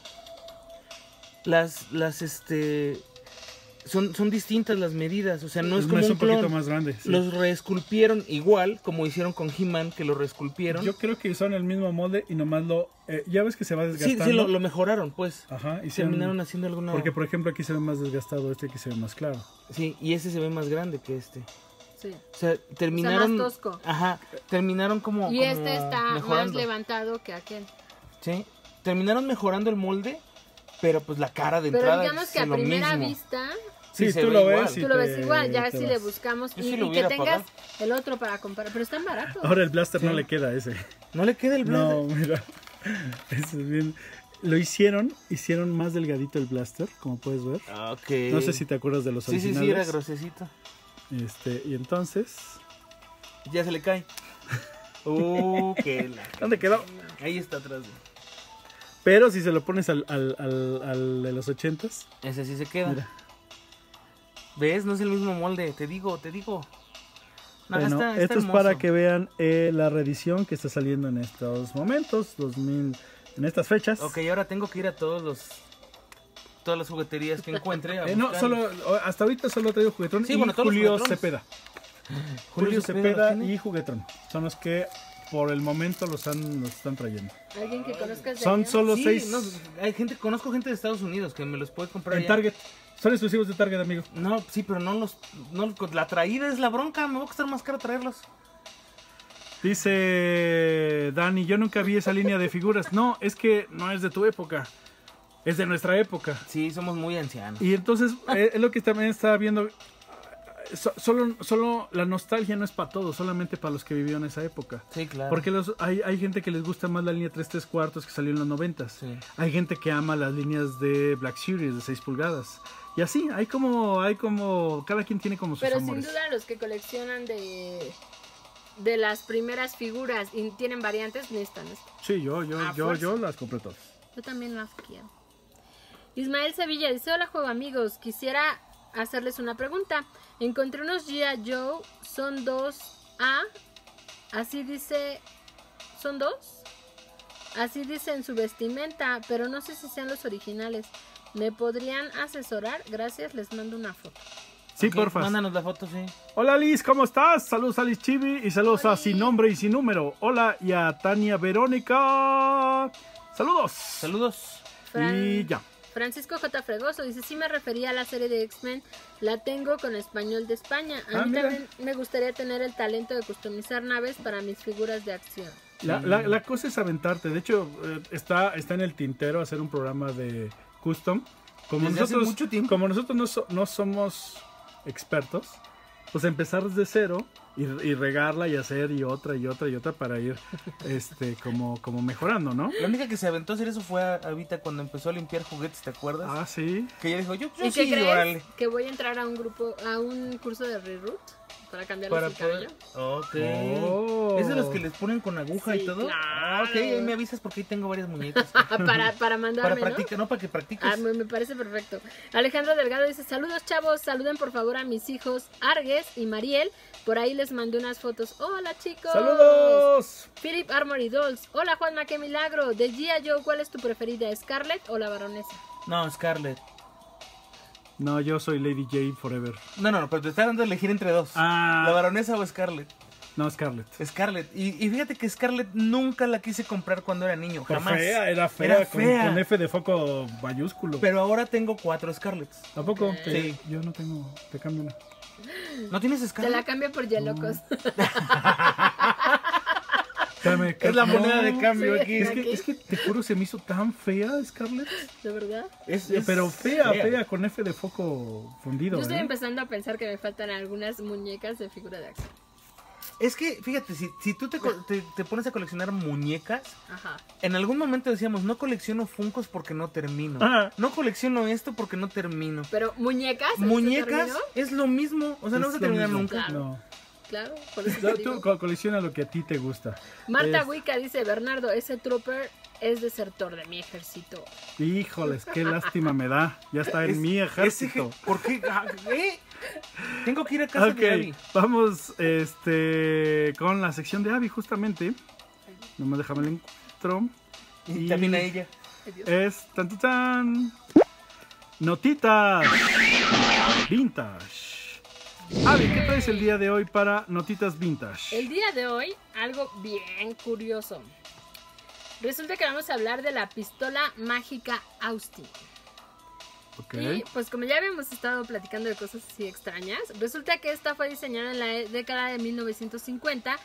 Las, las, este... Son, son distintas las medidas. O sea, no es es como un un poquito más grande. sí. Los reesculpieron igual como hicieron con He-Man, que lo reesculpieron. Yo creo que son el mismo molde y nomás lo eh, ya ves que se va sí, desgastando. sí, lo, lo mejoraron, pues. Ajá, y Terminaron haciendo alguna... Porque por ejemplo aquí se ve más desgastado, este aquí se ve más claro. Sí, y ese se ve más grande que este. Sí. O sea, terminaron... tosco. Ajá, terminaron como... Y como este está más levantado que aquel. Sí, terminaron mejorando el molde, pero pues la cara de Pero entrada digamos que es a lo primera mismo. vista Sí, Sí, se tú ve lo igual. ves. tú lo ves igual. Ya si vas. le buscamos y, sí que tengas pagado. el otro para comparar. Pero están baratos. Ahora el blaster no Sí. le queda a ese. No le queda el No, blaster. mira. Eso es bien. Lo hicieron, hicieron más delgadito el blaster, como puedes ver. Ok. No sé si te acuerdas de los Sí, sí, originales. sí, era grosecito. Este, y entonces, Ya se le cae. Uh, qué la... ¿dónde quedó? Ahí está atrás. Pero si se lo pones al, al, al, al de los ochentas, Ese sí se queda. mira. ¿Ves? No es el mismo molde. Te digo, te digo. No, Bueno, está- está esto es para que vean eh, la reedición que está saliendo en estos momentos, 2000, en estas fechas. Ok, ahora tengo que ir a todos los... Todas las jugueterías que encuentre. a Eh, no, solo, hasta ahorita solo he traído Juguetrón Sí, y bueno, Julio. Cepeda. Julio Cepeda y Juguetrón. Son los que por el momento los, han, los están trayendo. Alguien que conozcas de Son allá? solo Sí, seis no, hay gente, conozco gente de Estados Unidos que me los puede comprar en allá. Target. Son exclusivos de Target, amigo. No, sí, pero no los, no La traída es la bronca, me va a costar más caro traerlos. Dice Dani, yo nunca vi esa línea de figuras. No, es que no es de tu época. Es de nuestra época. Sí, somos muy ancianos. Y entonces eh, es lo que también estaba viendo. So- solo, solo la nostalgia no es para todos, solamente para los que vivieron esa época. Sí, claro. Porque los, hay, hay gente que les gusta más la línea 3 3 cuartos que salió en los 90 Sí. Hay gente que ama las líneas de Black Series de 6 pulgadas. Y así, hay como, hay como, cada quien tiene como sus Pero amores. sin duda los que coleccionan de de las primeras figuras y tienen variantes necesitan esto. Sí, yo, yo, A yo, fuerza. yo las compré todas. Yo también las quiero. Ismael Sevilla dice, hola juego amigos, quisiera hacerles una pregunta. Encontré unos G.I. Joe, son dos A, así dice, ¿son dos? Así dice en su vestimenta, pero no sé si sean los originales. ¿Me podrían asesorar? Gracias, les mando una foto. Sí, Ok, porfa. Mándanos la foto, sí. Hola Liz, ¿cómo estás? Saludos a Liz Chibi y saludos a. Sin Nombre y Sin Número. Hola y a Tania Verónica. Saludos. Saludos. Fran- Y ya. Francisco J. Fregoso dice, sí me refería a la serie de X-Men, la tengo con español de España. A Ah, mí mira. también me gustaría tener el talento de customizar naves para mis figuras de acción. La, la- la cosa es aventarte. De hecho, eh, está, está en el tintero hacer un programa de custom. Como Desde hace nosotros, mucho tiempo. Como nosotros no, so- no somos expertos, pues empezar desde cero y, y regarla y hacer y otra y otra y otra para ir este como, como mejorando, ¿no? La única que se aventó a hacer eso fue a Avita cuando empezó a limpiar juguetes, ¿te acuerdas? Ah, sí. Que ella dijo, yo, yo ¿Y sí, crees? órale. Que voy a entrar a un grupo, a un curso de reroute para cambiarles Para el poder... cabello. Ok. Oh. ¿Es de los que les ponen con aguja Sí, y todo? Ah, ok, claro. ahí me avisas porque ahí tengo varias muñecas. para, para mandarme, para ¿no? practicar, no para que practiques. Ah, me, me parece perfecto. Alejandro Delgado dice, saludos chavos, saluden por favor a mis hijos Argues y Mariel. Por ahí les mandé unas fotos. Hola chicos. ¡Saludos! Philip Armory Dolls. Hola Juanma, qué milagro. De Gia Joe, ¿cuál es tu preferida? ¿Scarlett o la baronesa? No, Scarlett. No, yo soy Lady J Forever. No, no, no, pero te está dando a elegir entre dos. Ah. La baronesa o Scarlett. No, Scarlett. Scarlett. Y, y fíjate que Scarlett nunca la quise comprar cuando era niño, Por jamás. fea, era fea, Era con, fea. con F de foco mayúsculo. Pero ahora tengo cuatro Scarletts. ¿Tampoco? Sí. Yo no tengo. Te cambio una. ¿No tienes Te la cambio por Yelocos. Dame, Es la moneda de cambio Sí. aquí. Es que, es que te juro, se me hizo tan fea, Scarlett. ¿De verdad? Es- es Pero fea, fea, con F de foco fundido. Yo estoy ¿eh? empezando a pensar que me faltan algunas muñecas de figura de acción. Es que, fíjate, si, si tú te, te- te pones a coleccionar muñecas, Ajá. en algún momento decíamos, no colecciono Funcos porque no termino. No colecciono esto porque no termino. Pero muñecas. ¿en ese Muñecas es lo mismo, o sea, no Es vas a terminar mismo. nunca. Claro. No. Claro, por eso No, te digo. Tú co- colecciona lo que a ti te gusta. Marta Es- Wicca dice, Bernardo, ese trooper es desertor de mi ejército. Híjoles, qué lástima me da. Ya está en Es- mi ejército. ¿Por qué? Ah, ¿eh? Tengo que ir a casa de Abby. vamos este, con la sección de Abby, justamente. No me déjame el encuentro. Y Y- también a ella. Es tan tan, tan. Notitas Vintage. Abby, ¿qué traes el día de hoy para Notitas Vintage? El día de hoy, algo bien curioso. Resulta que vamos a hablar de la pistola mágica Austin. Y pues como ya habíamos estado platicando de cosas así extrañas, resulta que esta fue diseñada en la e- década de 1950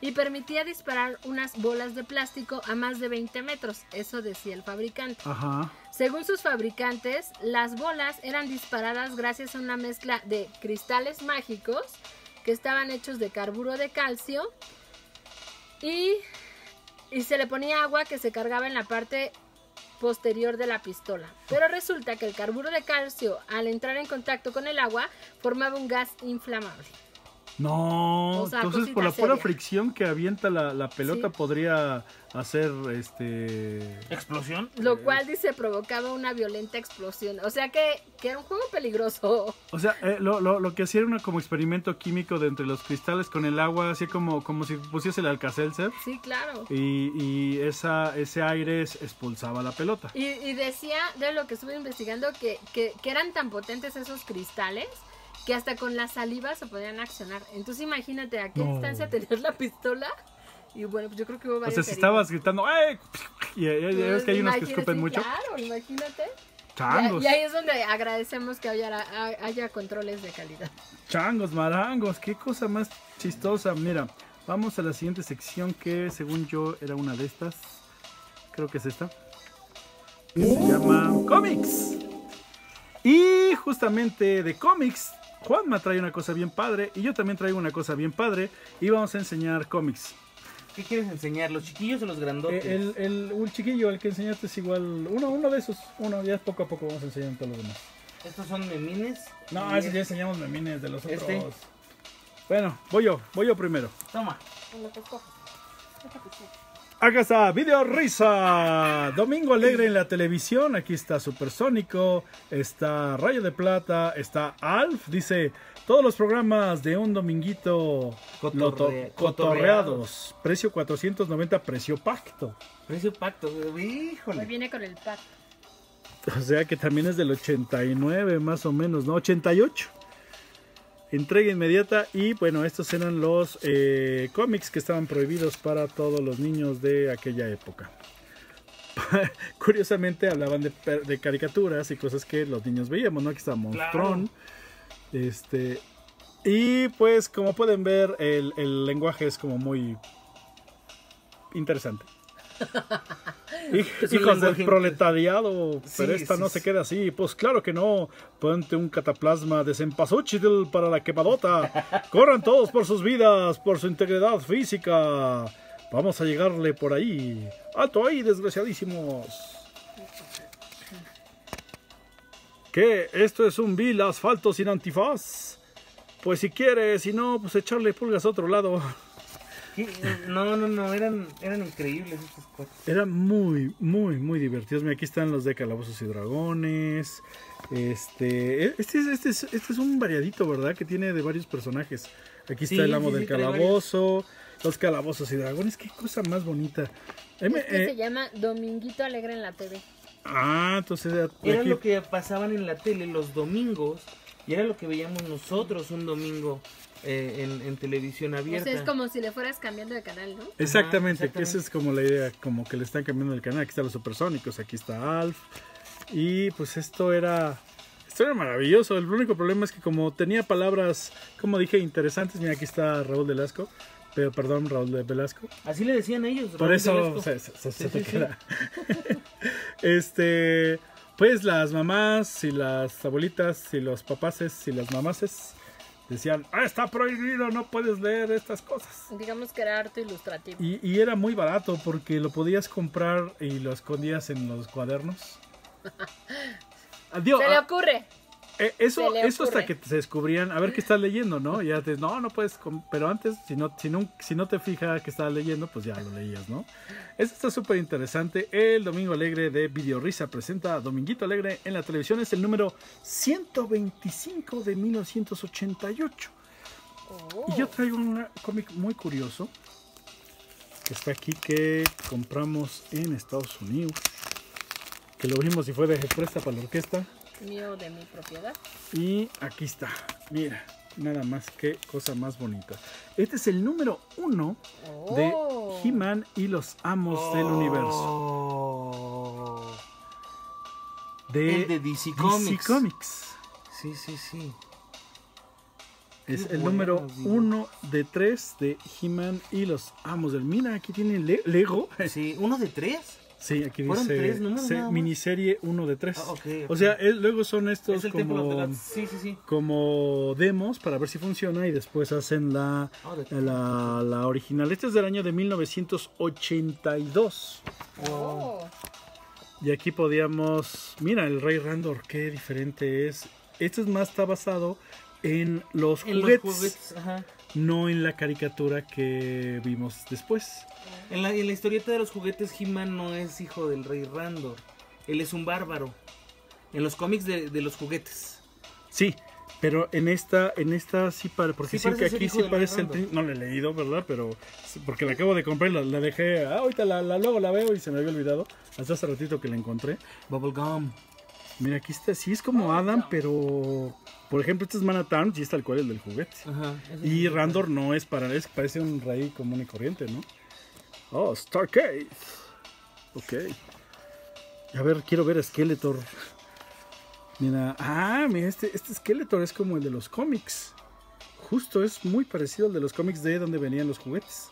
y permitía disparar unas bolas de plástico a más de 20 metros, eso decía el fabricante. Ajá. Según sus fabricantes, las bolas eran disparadas gracias a una mezcla de cristales mágicos que estaban hechos de carburo de calcio y, y se le ponía agua que se cargaba en la parte posterior de la pistola. Pero resulta que el carburo de calcio, al entrar en contacto con el agua, formaba un gas inflamable. No, O sea, entonces por la pura fricción que avienta la, la pelota Sí. podría hacer este. ¿Explosión? Lo cual dice provocaba una violenta explosión. O sea que, que era un juego peligroso. O sea, eh, lo, lo, lo que hacía era una, como experimento químico de entre los cristales con el agua, así como, como si pusiese el Alka-Seltzer Sí, claro. y, y esa, ese aire expulsaba la pelota. Y, y decía, de lo que estuve investigando, que, que, que eran tan potentes esos cristales que hasta con la saliva se podían accionar. Entonces imagínate a qué No. distancia tenías la pistola. Y bueno, pues yo creo que hubo O varios sea, si heridos. estabas gritando, ¡ay! Y, y- y ves que hay unos que escupen sí, mucho. Claro, imagínate. Changos, Y, y ahí es donde agradecemos que haya, haya controles de calidad. changos, marangos, qué cosa más chistosa. Mira, vamos a la siguiente sección que según yo era una de estas. Creo que es esta. Que se llama cómics. Y justamente de cómics, Juanma trae una cosa bien padre y yo también traigo una cosa bien padre y vamos a enseñar cómics. ¿Qué quieres enseñar? ¿Los chiquillos o los grandotes? Eh, El, el, un chiquillo, el que enseñaste es igual, uno, uno de esos, uno, ya poco a poco vamos a enseñar todos los demás. Estos son memines. No, ese ya enseñamos memines de los otros. Este. Bueno, voy yo, voy yo primero. Toma. Acá está, Video Risa. Domingo Alegre en la televisión. Aquí está Supersónico. Está Rayo de Plata. Está Alf. Dice: Todos los programas de un dominguito Cotorre- loto- cotorreados. cotorreados. Precio 490, precio pacto. Precio pacto. Hoy Híjole. viene con el pack. O sea que también es del 89 más o menos, ¿no? 88. Entrega inmediata y bueno, estos eran los eh, cómics que estaban prohibidos para todos los niños de aquella época. Curiosamente hablaban de, caricaturas y cosas que los niños veíamos, ¿no? Aquí está Monstrón. Este, y pues como pueden ver, el, el lenguaje es como muy interesante. Hijos del proletariado, pero esta sí, no sí. se queda así. Pues claro que no. Ponte un cataplasma de cempasúchil para la quemadota. Corran todos por sus vidas, por su integridad física. Vamos a llegarle por ahí. Alto ahí, desgraciadísimos. ¿Qué? ¿Esto es un vil asfalto sin antifaz? pues si quieres, si no, pues echarle pulgas a otro lado. ¿Qué? No, no, no, eran, eran increíbles estos cuates. Eran muy, muy, muy divertidos. Mira, aquí están los de Calabozos y Dragones. Este, este, es, este, es, este es un variadito, ¿verdad? Que tiene de varios personajes. Aquí está Sí, el amo sí, del sí, calabozo, los calabozos y dragones. Qué cosa más bonita. Me- Este eh, se llama Dominguito Alegre en la TV. ah, entonces Era aquí- lo que pasaban en la tele los domingos y era lo que veíamos nosotros un domingo eh, en, en televisión O abierta. sea, es como si le fueras cambiando de canal, ¿no? Exactamente, Ajá, esa es como la idea, como que le están cambiando el canal. Aquí están los supersónicos, aquí está Alf. Y pues esto era, esto era maravilloso. El único problema es que como tenía palabras, como dije, interesantes. Mira, aquí está Raúl Velasco. Pero, perdón, Raúl de Velasco. Así le decían ellos. Por Raúl eso Velasco. se, se- se- Sí, se te sí, sí. queda. este, pues las mamás y las abuelitas y los papaces y las mamases decían, ah, está prohibido, no puedes leer estas cosas. Digamos que era arte ilustrativo. Y, y era muy barato porque lo podías comprar y lo escondías en los cuadernos. Adiós. Se le ocurre. Eh, eso, eso hasta que se descubrían, a ver qué estás leyendo, ¿no? Y ya te, no, no puedes, pero antes, si no, si no, si no te fijas que estabas leyendo, pues ya lo leías, ¿no? Esto está súper interesante. El Domingo Alegre de Videorisa presenta a Dominguito Alegre en la televisión. Es el número 125 de 1988. Oh. Y yo traigo un cómic muy curioso que está aquí que compramos en Estados Unidos. Que lo vimos y fue de presta para la orquesta. Mío de mi propiedad. Y aquí está. Mira, nada más qué cosa más bonita. Este es el número uno de Oh. He-Man y los Amos del Universo. Oh. De, El de DC Comics. Comics. Sí, sí, sí. Es Qué el número uno de tres de He-Man y los Amos del. Mira, aquí tiene Le- Lego. Sí, uno de tres. Sí, aquí ¿Fueron dice tres se- miniserie 1 de 3. Ah, O sea, es- luego son estos Es como, Gods. Sí, sí, sí. como demos para ver si funciona y después hacen la, Ah, la, la original. Este es del año de 1982. Oh. Y aquí podíamos... Mira, el Rey Randor, qué diferente es. Este es más, está basado en los En juguetes, los juguetes, ajá. No en la caricatura que vimos después. En la, en la historieta de los juguetes, He-Man no es hijo del rey Randor. Él es un bárbaro. En los cómics de, de los juguetes. Sí, pero en esta, en esta sí parece, porque Sí sí, parece que aquí sí parece el. No la he leído, ¿verdad? Pero porque la acabo de comprar y la, la dejé. Ah, ahorita la, la- luego la veo y se me había olvidado. Hasta hace ratito que la encontré. Bubblegum. Mira, aquí está, sí es como Adam, pero por ejemplo, este es Manhattan y es tal cual el del juguete. Ajá. Y Randor no es para, es, parece un rey común y corriente, ¿no? Oh, Starcade. Ok. A ver, quiero ver a Skeletor. Mira, ah, mira, este, este Skeletor es como el de los cómics. Justo, es muy parecido al de los cómics de donde venían los juguetes.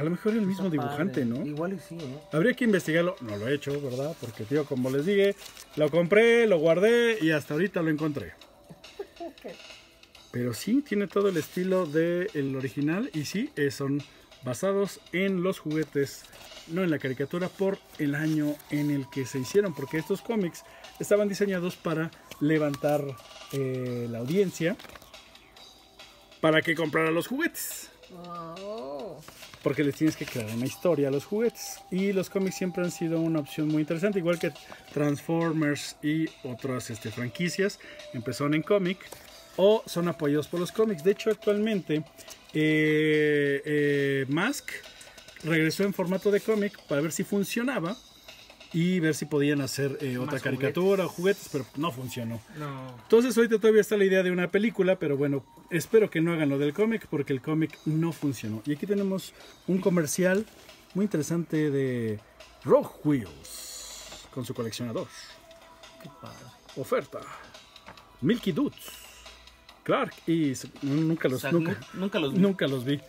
A lo mejor el mismo Está dibujante, padre. ¿no? Igual y sí, ¿eh? Habría que investigarlo. No lo he hecho, ¿verdad? Porque, tío, como les dije, lo compré, lo guardé y hasta ahorita lo encontré. Pero sí, tiene todo el estilo del original y sí, eh, son basados en los juguetes, no en la caricatura, por el año en el que se hicieron, porque estos cómics estaban diseñados para levantar eh, la audiencia para que comprara los juguetes. Oh. Porque les tienes que crear una historia a los juguetes. Y los cómics siempre han sido una opción muy interesante, igual que Transformers y otras este, franquicias. Empezaron en cómic o son apoyados por los cómics. De hecho, actualmente eh, eh, Mask regresó en formato de cómic para ver si funcionaba y ver si podían hacer eh, otra Más caricatura o juguetes, pero no funcionó. No. Entonces ahorita todavía está la idea de una película, pero bueno, espero que no hagan lo del cómic porque el cómic no funcionó. Y aquí tenemos un comercial muy interesante de Rogue Wheels con su coleccionador. Qué padre. Oferta. Milky Dudes. Clark y nunca los nunca, Nu- nunca los vi. nunca los vi.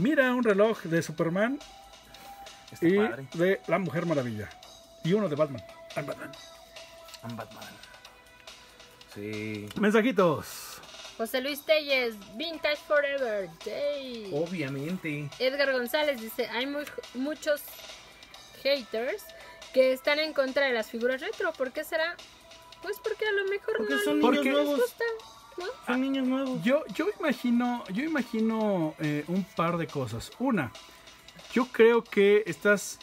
Mira un reloj de Superman Está y padre. de la Mujer Maravilla y uno de Batman. Ah, Batman. I'm Batman. Sí. Mensajitos. José Luis Telles, Vintage Forever. Yay. Obviamente. Edgar González dice, hay muy- muchos haters que están en contra de las figuras retro. ¿Por qué será? Pues porque a lo mejor Porque no son niños Porque- nuevos. gusta. ¿no? Son niños nuevos. Yo, yo imagino, yo imagino eh, un par de cosas. Una, yo creo que estás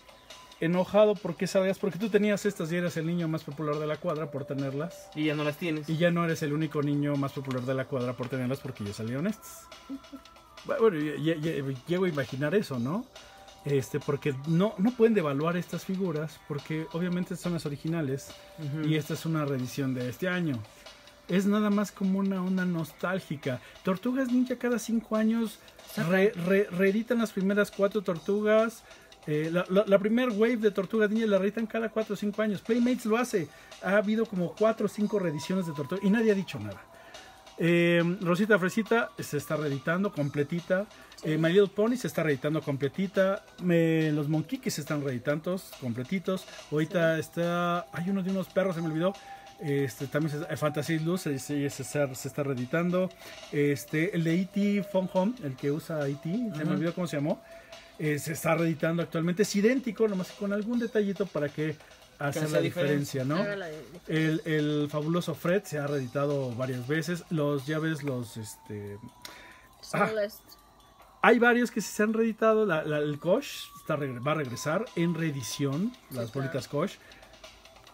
enojado porque sabías, porque tú tenías estas y eras el niño más popular de la cuadra por tenerlas. Y ya no las tienes. Y ya no eres el único niño más popular de la cuadra por tenerlas porque ya salieron estas. Bueno, ya- ya- ya- llego a imaginar eso, ¿no? Este, porque no, no pueden devaluar estas figuras porque obviamente son las originales y esta es una reedición de este año. Es nada más como una onda nostálgica. Tortugas Ninja cada cinco años re- re- reeditan las primeras cuatro tortugas. Eh, la, la, la primer wave de Tortugas Ninja la reeditan cada cuatro o cinco años. Playmates lo hace. Ha habido como cuatro o cinco reediciones de Tortugas y nadie ha dicho nada. Eh, Rosita Fresita se está reeditando completita. Eh, My Little Pony se está reeditando completita. Me- los Monquiques se están reeditando completitos. Ahorita está. Hay uno de unos perros, se me olvidó. Este, también se, eh, Fantasy Luz se, se, se está- reeditando. Este, el de E.T. Phone Home, el que usa E.T., se me olvidó cómo se llamó. Eh, se está reeditando actualmente. Es idéntico, nomás con algún detallito para que hacer hace la diferencia. diferencia, ¿no? La El, el fabuloso Fred se ha reeditado varias veces. Los, ya ves, los, este... Ah. Hay varios que se han reeditado. La, la- el Kosh está, va a regresar en reedición, las claro. bolitas Kosh.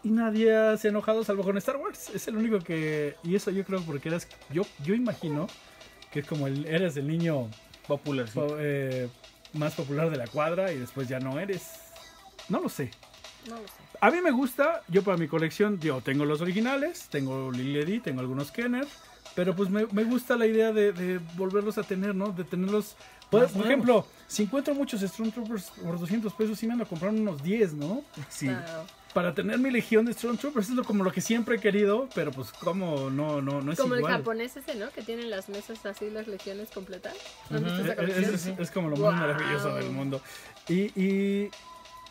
Y nadie se ha enojado salvo con Star Wars. Es el único que... Y eso yo creo porque eres... Yo, yo imagino que es como el, eres el niño Popular. sí. po- eh, más popular de la cuadra y después ya no eres. No lo sé. No lo sé. A mí me gusta, yo para mi colección, yo tengo los originales, tengo Lily tengo algunos Kenner, pero pues me, me gusta la idea de, de volverlos a tener, ¿no? De tenerlos. Por, ejemplo, si encuentro muchos Stormtroopers por 200 pesos, sí me ando a comprar unos 10, ¿no? Sí. Claro. Para tener mi legión de Stormtroopers, es lo, como lo que siempre he querido, pero pues como no, no, no es Como el igual. japonés ese, ¿no? Que tienen las mesas así, las legiones completas. ¿No has Ujú. visto esa Es, es- es como lo Wow. más maravilloso del mundo. Y, y,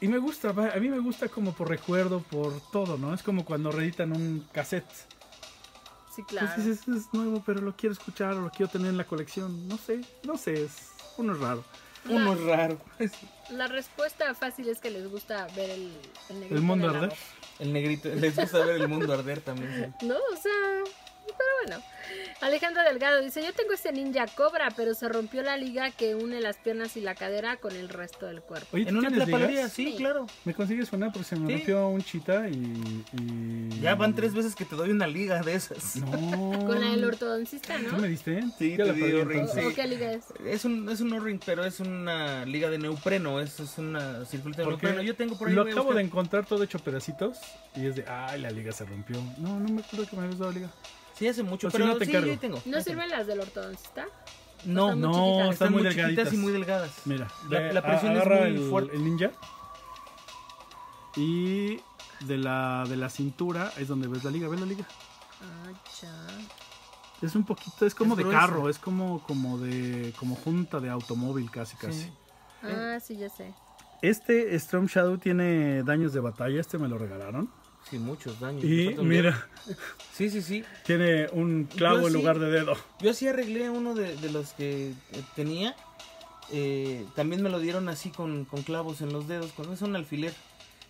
y me gusta, a mí me gusta como por recuerdo, por todo, ¿no? Es como cuando reeditan un cassette. Sí, claro. Pues dices, es nuevo, pero lo quiero escuchar o lo quiero tener en la colección. No sé, no sé, es uno es raro. Uno es raro. La respuesta fácil es que les gusta ver el, el, negrito El mundo arder. El negrito. Les gusta ver el mundo arder también. sí. No, o sea, pero bueno. Alejandro Delgado dice, yo tengo ese ninja cobra, pero se rompió la liga que une las piernas y la cadera con el resto del cuerpo. Oye, ¿tú En una ligas? sí, Sí. claro. ¿Me consigues una? Porque se me Sí. rompió un chita y, y- Ya van tres veces que te doy una liga de esas. No. Con la del ortodoncista, ¿Tú ¿no? me diste? Sí, Ya te la di, perdí, Ring, entonces. ¿O sí. qué liga es? Es un, es un O-ring, pero es una liga de neopreno. Es, es una circulita de Porque neopreno. Yo tengo por ahí. lo acabo de encontrar todo hecho pedacitos y es de, ay, la liga se rompió. No, no me acuerdo que me habías dado liga. Sí, hace mucho, Pues si pero no te sí, encargo. yo ahí tengo. ¿No sirven las del ortodoncista? No, Están muy no, chiquitas. están están muy muy chiquitas delgaditas. y muy delgadas. Mira, La- presión es agarra muy el, fuerte. el ninja y de la, de la cintura es donde ves la liga. ¿Ves la liga? Ah, ya. Es un poquito, es como Es de gruesa. carro, es como, como de, como junta de automóvil casi casi. Sí. Ah, sí, ya sé. Este Storm Shadow tiene daños de batalla, este me lo regalaron. Sí, muchos daños. Y mira. Sí, sí, sí. tiene un clavo Yo en sí. lugar de dedo. Yo sí arreglé uno de, de los que eh, tenía. Eh, también me lo dieron así con, con clavos en los dedos, con es un alfiler.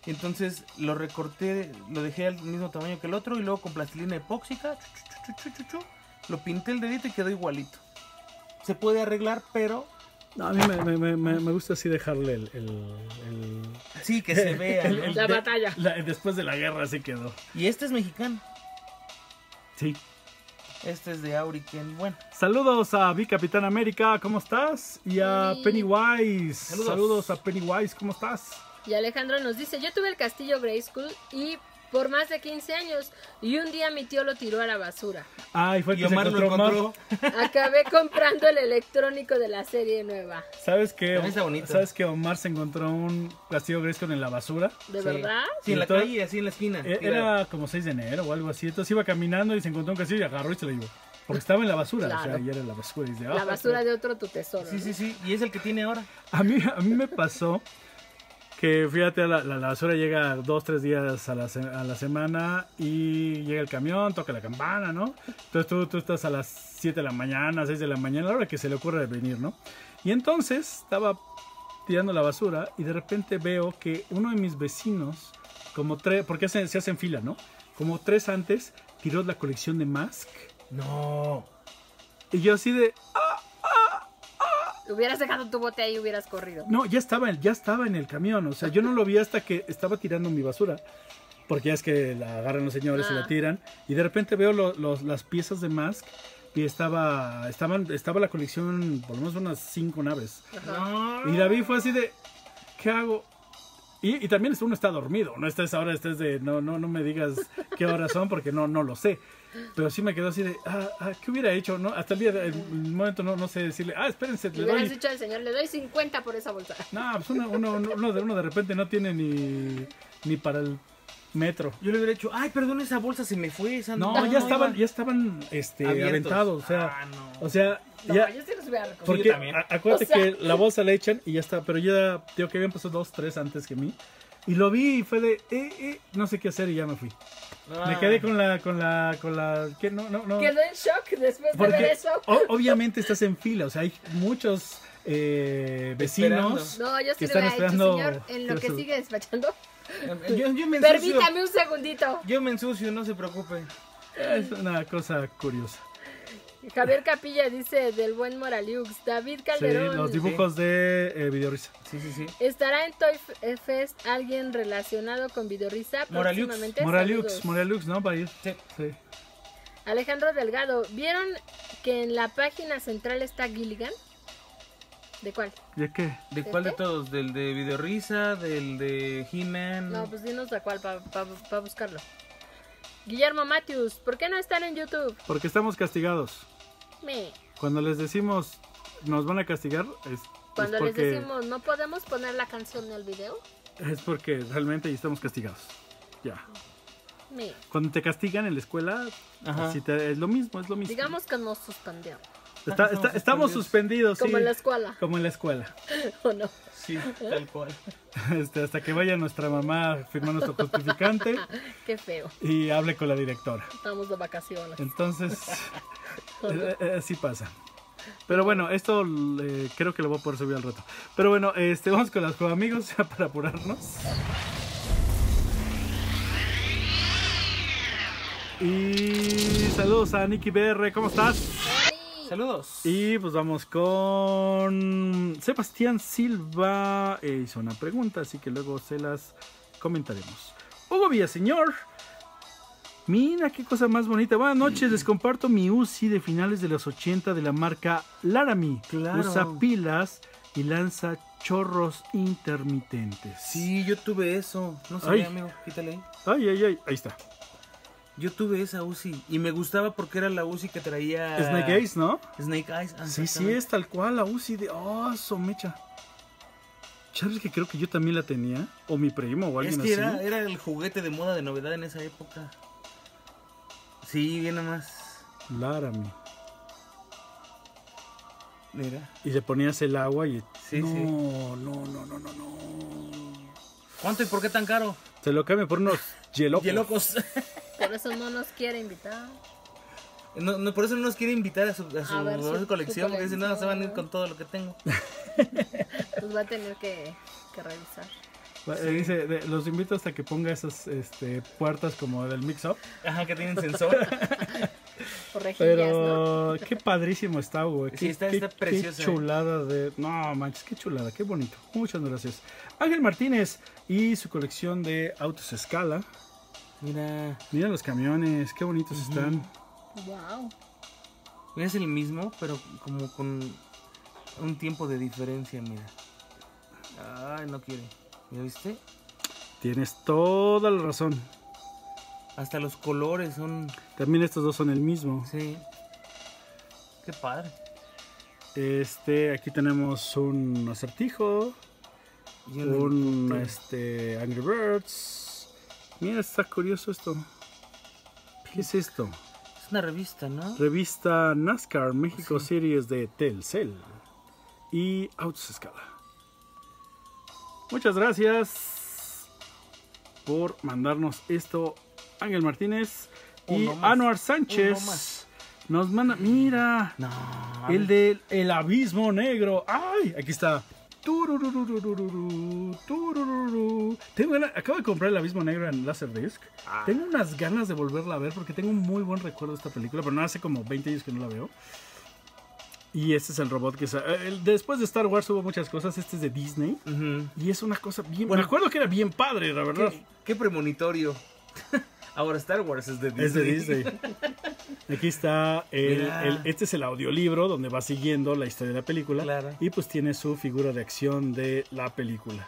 Entonces lo recorté, lo dejé al mismo tamaño que el otro y luego con plastilina epóxica, chu, chu, chu, lo pinté el dedito y quedó igualito. Se puede arreglar, pero No, a mí me, me- me- me- gusta así dejarle el... el- el- sí que se vea. el- ¿no? el La de- batalla. la- después de la guerra así quedó. Y este es mexicano. Sí. Este es de Auriken. Bueno, Saludos a Vi Capitán América, ¿cómo estás? Y a Sí. Pennywise. Saludos. Saludos. a Pennywise, ¿cómo estás? Y Alejandro nos dice, yo tuve el castillo Grayskull y por más de 15 años y un día mi tío lo tiró a la basura. Ay, fue y que se Omar lo encontró. Acabé comprando el electrónico de la serie nueva. ¿Sabes qué? ¿Sabes que Omar se encontró un castillo Grayskull en la basura? ¿De Sí. verdad? Sí, en la Entonces- calle, así en la esquina. E- tirado. Era como 6 de enero o algo así. Entonces iba caminando y se encontró un castillo y agarró y se lo llevó. Porque estaba en la basura. O sea, Claro. y era la basura. Y dice, La "Ah, basura de otro tu tesoro. Sí, ¿no? sí, sí. Y es el que tiene ahora. A mí, a mí me pasó que, fíjate, la, la- la basura llega dos, tres días a la, se- a la semana y llega el camión, toca la campana, ¿no? Entonces tú, tú estás a las 7 de la mañana, 6 de la mañana, a la hora que se le ocurre venir, ¿no? Y entonces estaba tirando la basura y de repente veo que uno de mis vecinos, como tres, porque hacen- se hacen fila, ¿no? Como tres antes, tiró la colección de Mask No. Y yo así de, "Ah, Hubieras dejado tu bote ahí y hubieras corrido. no, ya estaba, ya estaba en el camión. O sea, yo no lo vi hasta que estaba tirando mi basura. Porque ya es que la agarran los señores y Ah. la tiran. Y de repente veo lo- los- las piezas de Mask. Y estaba, estaban, estaba la colección, por lo menos unas cinco naves. Ajá. Y la vi fue así de, ¿qué hago? Y, y también uno está dormido, no estés ahora, estés de, no, no, no me digas qué horas son porque no, no lo sé. Pero sí me quedó así de, ah, ah, ¿qué hubiera hecho? no Hasta el día, el, momento no, no sé decirle, ah, espérense, Le doy. dicho al señor, le doy 50 por esa bolsa. No, pues uno, uno, uno, uno de, uno de repente no tiene ni, ni para el metro. Yo le hubiera dicho, ay, perdón, esa bolsa se me fue. Esa No, ya estaban, ya estaban este, Abiertos. aventados, o sea, Ah, no. o sea, No, ya, yo sí los hubiera recogido. Porque yo también. a- acuérdate O sea- que la bolsa la echan y ya está, pero ya digo que habían pasado dos, tres antes que mí. Y lo vi y fue de, eh, eh, no sé qué hacer y ya me fui. Ah. Me quedé con la, con la, con la, ¿qué? No, no, no. Quedó en shock después de ver Porque eso. o- obviamente estás en fila, o sea, hay muchos eh, vecinos. No, yo que sí le están hubiera dicho, esperando señor, en lo que que su- sigue despachando. Yo, yo me ensucio. Permítame un segundito. Yo me ensucio, no se preocupe. Es una cosa curiosa. Javier Capilla dice del buen Moraliux. David Sí, Calderón. los dibujos de eh, Videorisa. Sí, sí, sí. ¿Estará en Toy F- Fest alguien relacionado con Videorisa Moraliux. Moraliux. Moraliux, ¿no? Para ir. Sí. Sí. Alejandro Delgado, ¿vieron que en la página central está Gilligan? ¿De cuál? ¿De qué? ¿De cuál de ¿Este? todos? ¿Del de Videorisa? ¿Del de He-Man? No, pues dinos de cuál para buscarlo. Guillermo Matthews, ¿por qué no están en YouTube? Porque estamos castigados. Me. Cuando les decimos nos van a castigar, es, Cuando es les porque, decimos, ¿no podemos poner la canción en el video? es porque realmente ya estamos castigados. Ya. Me. Cuando te castigan en la escuela, Ajá. así te- es lo mismo, es lo mismo. Digamos que nos suspendieron. Está- está- estamos suspendidos, Como sí. en la escuela, Como en la escuela. ¿o no? Sí, tal cual. Este, hasta que vaya nuestra mamá a firmar nuestro justificante Qué feo. y hable con la directora. Estamos de vacaciones. Entonces, eh, eh, así pasa. Pero bueno, esto eh, creo que lo voy a poder subir al rato. Pero bueno, este, vamos con los juegos amigos ya para apurarnos. Y saludos a Nicky BR, ¿cómo estás? Saludos. Y pues vamos con Sebastián Silva. eh, hizo una pregunta, así que luego se las comentaremos. Hugo Villaseñor. Mira qué cosa más bonita. Buenas noches, les comparto mi UCI de finales de los 80 de la marca Laramie. Claro. Usa pilas y lanza chorros intermitentes. Sí, yo tuve eso. No sabía, Ay. amigo. Quítale ahí. Ay, ay, ay. Ahí está. Yo tuve esa UCI y me gustaba porque era la UCI que traía Snake Eyes, ¿no? Snake Eyes. ah, Sí, sí, es tal cual la UCI de. Oh, somecha. ¿Sabes que creo que yo también la tenía? O mi primo o Es alguien que así. era, era el juguete de moda de novedad en esa época. Sí, bien nada más. Laramie. Mira. Y le ponías el agua y. Sí, no, sí. no, no, no, no, no. ¿Cuánto y por qué tan caro? Se lo cambio por unos hielocos. Y locos. Por eso no nos quiere invitar. No, no, por eso no nos quiere invitar a su, a su, A ver su- a su colección, porque si no, se van a ir con todo lo que tengo. Pues va a tener que, que revisar. Eh, Dice, de- los invito hasta que ponga esas este, puertas como del mix-up. Ajá, que tienen sensor. Pero qué padrísimo está, güey. Sí, Qué, está- qué- está preciosa, Qué chulada de. No, manches, qué chulada, qué bonito. Muchas gracias. Ángel Martínez y su colección de autos a escala. Mira, Mira los camiones, qué bonitos están. Wow. mira, es el mismo, pero como con un tiempo de diferencia, mira. Ay, no quiere. ¿Ya viste? Tienes toda la razón. Hasta los colores son... También estos dos son el mismo. Sí. Qué padre. Este, aquí tenemos un acertijo, Y un este Angry Birds. Mira, está curioso esto. ¿Qué es esto? Es una revista, ¿no? Revista NASCAR México Series de Telcel y Autos Escala. Muchas gracias por mandarnos esto, Ángel Martínez y Uno más. Anuar Uno Sánchez. más. Nos manda, mira, No. el del el abismo negro. ¡Ay! Aquí está. Tengo gana- acabo de comprar el Abismo Negro en Laserdisc. Tengo unas ganas de volverla a ver porque tengo un muy buen recuerdo de esta película, pero no hace como 20 años que no la veo. Y este es el robot que... Después de Star Wars hubo muchas cosas, este es de Disney. Y es una cosa bien... Bueno. me acuerdo que era bien padre, la verdad. ¿Qué, qué premonitorio. Ahora Star Wars es de Disney. Es de Disney. Aquí está, el, este es el audiolibro donde va siguiendo la historia de la película. Claro. Y pues tiene su figura de acción de la película.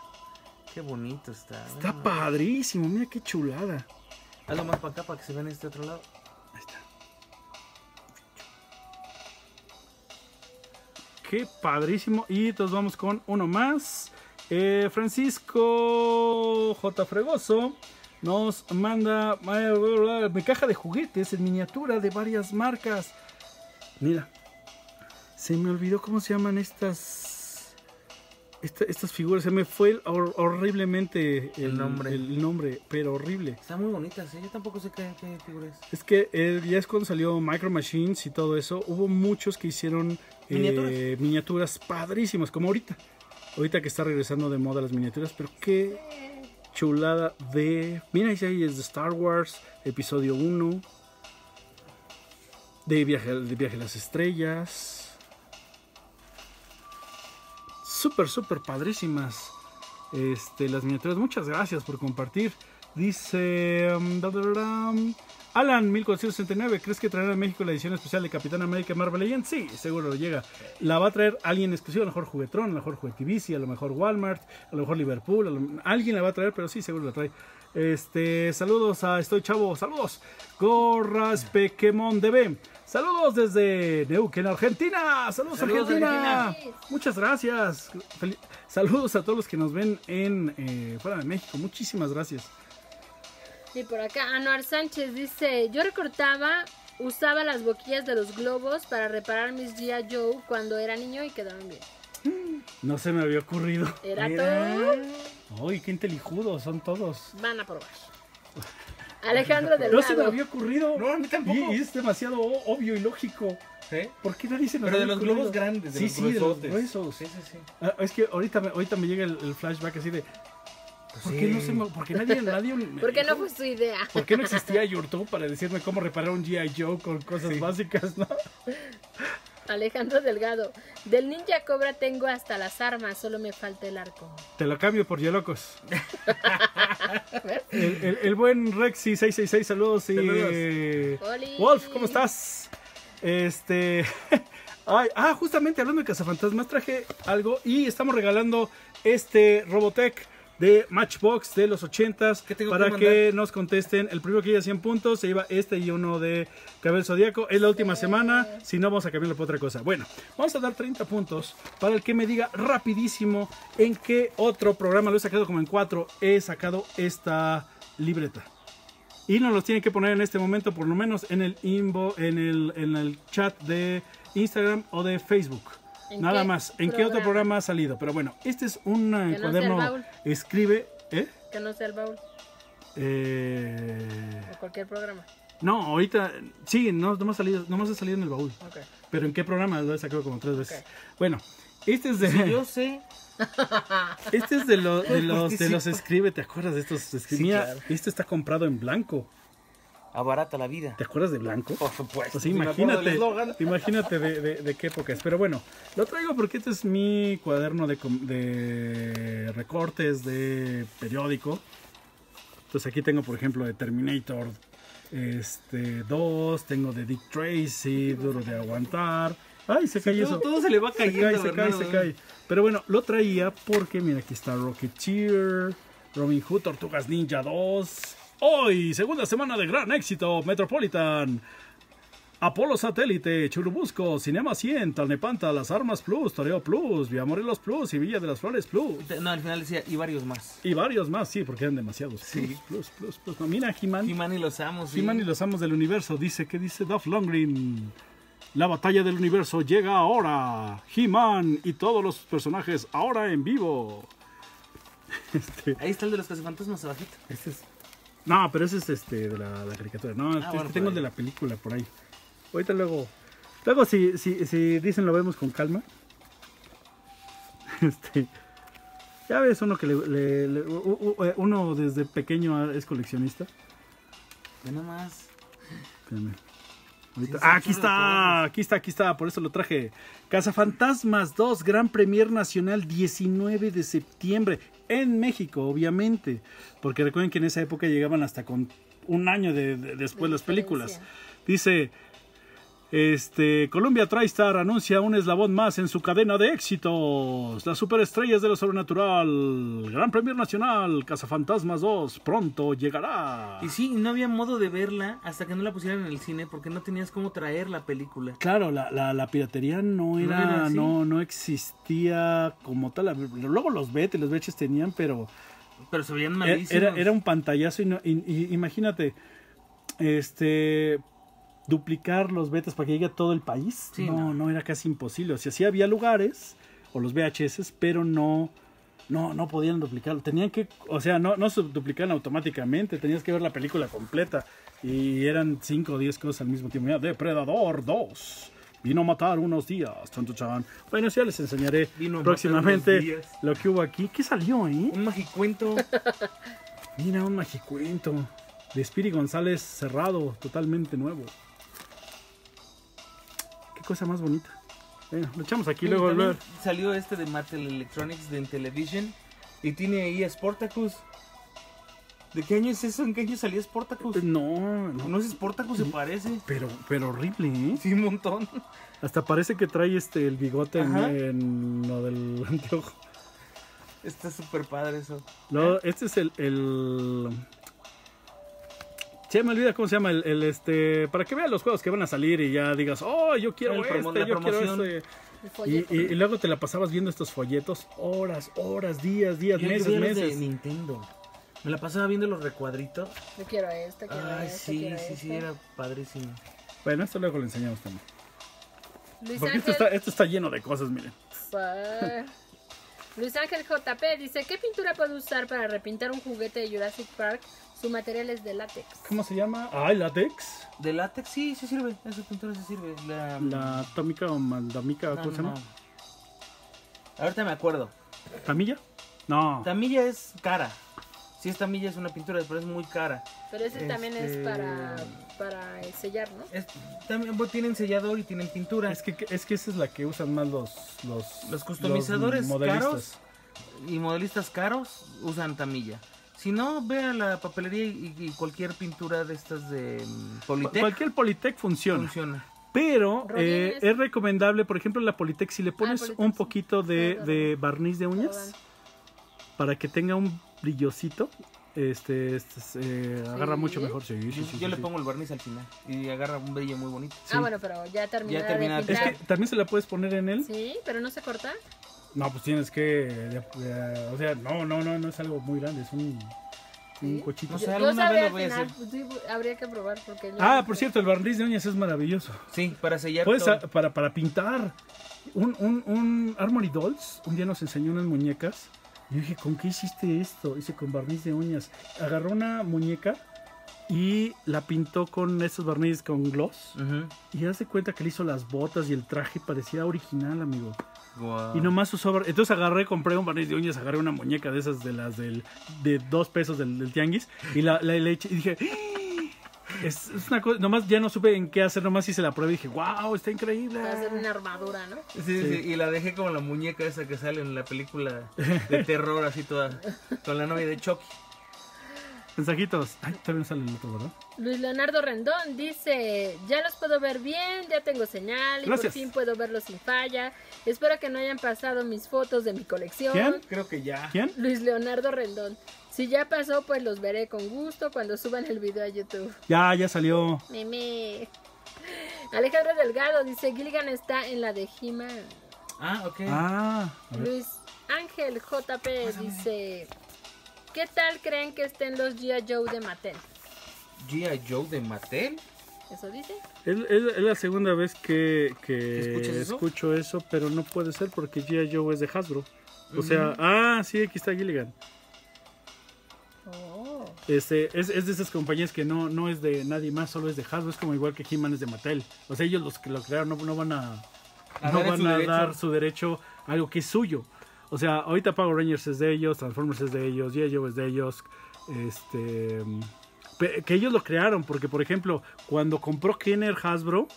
Qué bonito está. Está Bueno, padrísimo, mira qué chulada. Hazlo más para acá para que se vean este otro lado. Ahí está. Qué padrísimo. Y entonces vamos con uno más. Eh, Francisco J. Fregoso nos manda mi caja de juguetes en miniatura de varias marcas. Mira, se me olvidó cómo se llaman estas esta- estas figuras. Se me fue hor- horriblemente el, El nombre. el nombre, pero horrible. Están muy bonitas, ¿eh? Yo tampoco sé qué, qué figura es. Es que eh, ya es cuando salió Micro Machines y todo eso, hubo muchos que hicieron eh, Miniaturas. miniaturas padrísimas, como ahorita. Ahorita que está regresando de moda las miniaturas, pero qué chulada de... Mira, ahí es de Star Wars, episodio 1, de Viaje, de Viaje a las Estrellas. Súper, súper padrísimas este, las miniaturas. Muchas gracias por compartir. Dice um, Alan 1469, ¿crees que traerá a México la edición especial de Capitán América Marvel Legends? Sí, seguro llega. La va a traer alguien exclusivo, a lo mejor Juguetron, a lo mejor Juguetivici, a lo mejor Walmart, a lo mejor Liverpool, lo- alguien la va a traer, pero sí, seguro la trae. Este, saludos a Estoy Chavo, saludos. Gorras Pequemon DB. Saludos desde Neuquén, Argentina. Saludos, Saludos, Argentina. Argentina. Muchas gracias. Fel- Saludos a todos los que nos ven en eh, fuera de México. Muchísimas gracias. Y por acá, Anuar Sánchez dice: Yo recortaba, usaba las boquillas de los globos para reparar mis G.I. Joe cuando era niño y quedaban bien. No se me había ocurrido. Era todo. Ay, qué intelijudos son todos. Van a probar. Alejandro No se me había ocurrido. No, a mí tampoco. Y, es demasiado obvio y lógico. ¿Sí? ¿Por qué nadie se nos Pero de había los ocurrido? globos grandes, de sí, los sí, de los gruesotes. gruesos. Sí, sí, sí. Ah, es que ahorita me, ahorita me llega el, el flashback así de. ¿Por Sí. qué no se me, por qué nadie, nadie me ¿Por qué no fue su idea? ¿Por qué no existía YouTube para decirme cómo reparar un G.I. Joe con cosas básicas, no? Alejandro Delgado. Del Ninja Cobra tengo hasta las armas, solo me falta el arco. Te lo cambio por Yelocos. el, el- el buen Rexy666, saludos. Y, eh. Wolf, ¿cómo estás? Este. ay, ah, justamente hablando de cazafantasmas, traje algo y estamos regalando este Robotech de Matchbox de los 80s ¿Qué tengo para que nos contesten. El primero que llegue a 100 puntos se lleva este y uno de Cabello Zodíaco. Es la última semana, si no vamos a cambiarlo por otra cosa. Bueno, vamos a dar 30 puntos para el que me diga rapidísimo en qué otro programa, lo he sacado como en cuatro, he sacado esta libreta. Y nos los tienen que poner en este momento, por lo menos en el inbo, en el, en el chat de Instagram o de Facebook. ¿En Nada qué más. ¿En qué otro programa? ha salido? Pero bueno, este es un eh, Que no sea el cuaderno. baúl. Escribe. ¿Eh? Que no sea el baúl Eh, o cualquier programa. No, ahorita. Sí, no, no, ha salido, no ha salido en el baúl. Ok. Pero ¿en qué programa? Lo he sacado como tres veces. Bueno, este es de. Sí, yo sé. Este es de, lo- de los de los escribe, ¿te acuerdas de estos? Escribe? Sí, Mira, claro. este está comprado en blanco. Abarata la vida. ¿Te acuerdas de blanco? Por supuesto. Pues imagínate, imagínate de, de- de qué época es. Pero bueno, lo traigo porque este es mi cuaderno de, recortes de periódico. Entonces aquí tengo, por ejemplo, de Terminator este, 2, tengo de Dick Tracy, Duro de Aguantar. Ay, se cae eso. todo se le va Se cayendo. cae, se cae, Bernardo. se cae. Pero bueno, lo traía porque, mira, aquí está Rocketeer, Robin Hood, Tortugas Ninja 2. Hoy, segunda semana de gran éxito, Metropolitan. Apolo Satélite, Churubusco, Cinema 100, Talnepanta, Las Armas Plus, Toreo Plus, Villa Morelos Plus y Villa de las Flores Plus. No, al final decía, y varios más. Y varios más, sí, porque eran demasiados. Sí. Plus, plus, plus, plus. No, mira, He-Man. He-Man y los amos. sí. He-Man y los amos del universo. Dice, ¿qué dice Duff Longgreen? La batalla del universo llega ahora. He-Man y todos los personajes ahora en vivo. Este, Ahí está el de los cazafantasmas abajito. este es... No, pero ese es este de la, la caricatura. No, este- Ah, bueno, este tengo el de la película por ahí. Ahorita luego. Luego si, si, si dicen lo vemos con calma. Este, ya ves uno que le, le- le- u- u- uno desde pequeño es coleccionista. Ve nomás. Espérame. Ahorita- Sí, Ah, aquí está, aquí está, aquí está, por eso lo traje. Cazafantasmas 2, Gran Premier Nacional, 19 de septiembre, en México, obviamente. Porque recuerden que en esa época llegaban hasta con un año de, de- después De las películas. Dice, este, Columbia TriStar anuncia un eslabón más en su cadena de éxitos. Las superestrellas de lo sobrenatural. Gran Premier Nacional, Cazafantasmas 2, pronto llegará. Y sí, no había modo de verla hasta que no la pusieran en el cine porque no tenías cómo traer la película. Claro, la, la, la piratería no era, no, no existía como tal. Luego los betes, los beches tenían, pero Pero se veían era, malísimos. era, era un pantallazo y, no- y- y imagínate, este duplicar los betas para que llegue a todo el país. Sí, no, no. no, era casi imposible. O sea, sí había lugares, o los VHS, pero no, no, no podían duplicarlo. Tenían que, o sea, no, no se duplicaban automáticamente, tenías que ver la película completa. Y eran 5 o 10 cosas al mismo tiempo. Mira, Depredador 2. Vino a matar unos días. Chan, chan. Bueno, ya les enseñaré Vino próximamente lo que hubo aquí. ¿Qué salió, eh? Un magicuento. Mira, un magicuento de Spiri González cerrado, totalmente nuevo. Cosa más bonita. Bueno, lo echamos aquí Y luego. luego. salió este de Mattel Electronics de Intellivision y tiene ahí a Sportacus. ¿De qué año es eso? ¿En qué año salió Sportacus? No, no, No es Sportacus, se parece. pero, pero horrible, ¿eh? Sí, un montón. Hasta parece que trae este el bigote en, en lo del anteojo. Está súper padre eso. Luego, este es el, el. Se me olvida cómo se llama el, el, este. Para que vean los juegos que van a salir y ya digas, oh, yo quiero El este, quiero este. Y, folleto. y- y luego te la pasabas viendo estos folletos horas, horas, días, días, Yo meses, de meses. Nintendo. Me la pasaba viendo los recuadritos. Yo quiero esto, quiero Ay, esto, sí, quiero sí, sí, esto. era padrísimo. Bueno, esto luego lo enseñamos también. Luis Porque esto está, esto está lleno de cosas, miren. Luis Ángel JP dice, ¿qué pintura puedo usar para repintar un juguete de Jurassic Park? Su material es de látex. ¿Cómo se llama? Ah, látex. De látex, sí, sí sirve. Esa pintura sí sirve. La, La atómica o maldamica, no, ¿cómo se no, llama? no. Ahorita me acuerdo. ¿Tamilla? No. Tamilla es cara. Sí, esta milla es una pintura, pero es muy cara. Pero ese también es Este- para, para sellar, ¿no? Es, también pues, tienen sellador y tienen pintura. Es que, es que esa es la que usan más los... Los, Los customizadores modelistas. caros y modelistas caros usan tamilla. Si no, ve a la papelería y, y cualquier pintura de estas de mm, Politec Cualquier Politec funciona. funciona. Pero eh, es recomendable, por ejemplo, la Politec, si le pones Politec, un poquito de, barniz de uñas, para que tenga un brillosito, este, este, eh, agarra Sí. mucho mejor. Sí, sí, Yo, sí, yo sí, le sí. pongo el barniz al final y agarra un brillo muy bonito. Sí. Ah, bueno, pero ya terminada terminada. de Es que también se la puedes poner en él. Sí, pero no se corta. No, pues tienes que. o sea, no, no, no, no es algo muy grande, es un, un cochito. No sé, alguna vez lo voy a final, hacer. pues, sí, habría que probar porque Ah, no por cierto, el barniz de uñas es maravilloso. Sí, para sellar Puedes todo. a- para, para pintar. Un, un, un Armory Dolls un día nos enseñó unas muñecas. Y yo dije, ¿con qué hiciste esto? Hice con barniz de uñas. Agarró una muñeca y la pintó con esos barnices con gloss. Y hace cuenta que le hizo las botas y el traje parecía original, amigo. Guau. Y nomás usó bar- Entonces agarré, compré un barniz de uñas, agarré una muñeca de esas de las del, de dos pesos del, del tianguis y la, la- le eché y dije, "¡Ah!". Es, es una cosa, nomás ya no supe en qué hacer, nomás hice la prueba y dije, wow, está increíble. Va a ser una armadura, ¿no? Sí, sí, sí, y la dejé como la muñeca esa que sale en la película de terror, así toda, con la novia de Chucky. Mensajitos. Ay, todavía no sale el otro, ¿verdad? Luis Leonardo Rendón dice, ya los puedo ver bien, ya tengo señal y Gracias. por fin puedo verlos sin falla. Espero que no hayan pasado mis fotos de mi colección. ¿Quién? Creo que ya. ¿Quién? Luis Leonardo Rendón. Si ya pasó, pues los veré con gusto cuando suban el video a YouTube. Ya, ya salió. Meme. Alejandro Delgado dice, Gilligan está en la de He-Man. Ah, ok. Ah. Luis Ángel JP dice, ¿qué tal creen que estén los G.I. Joe de Mattel? G.I. Joe de Mattel. ¿Eso dice? Es, es- es la segunda vez que, que ¿Escuchas eso? escucho eso, pero no puede ser porque G.I. Joe es de Hasbro. O sea, ah, sí, aquí está Gilligan. Este, es, es de esas compañías que no, no es de nadie más, solo es de Hasbro, es como igual que He-Man es de Mattel. O sea, ellos los que lo crearon no, no van a, A no dar van su a derecho. dar su derecho a algo que es suyo. O sea, ahorita Power Rangers es de ellos, Transformers es de ellos, G.I. Es de ellos. Este. Que ellos lo crearon, porque por ejemplo, cuando compró Kenner Hasbro,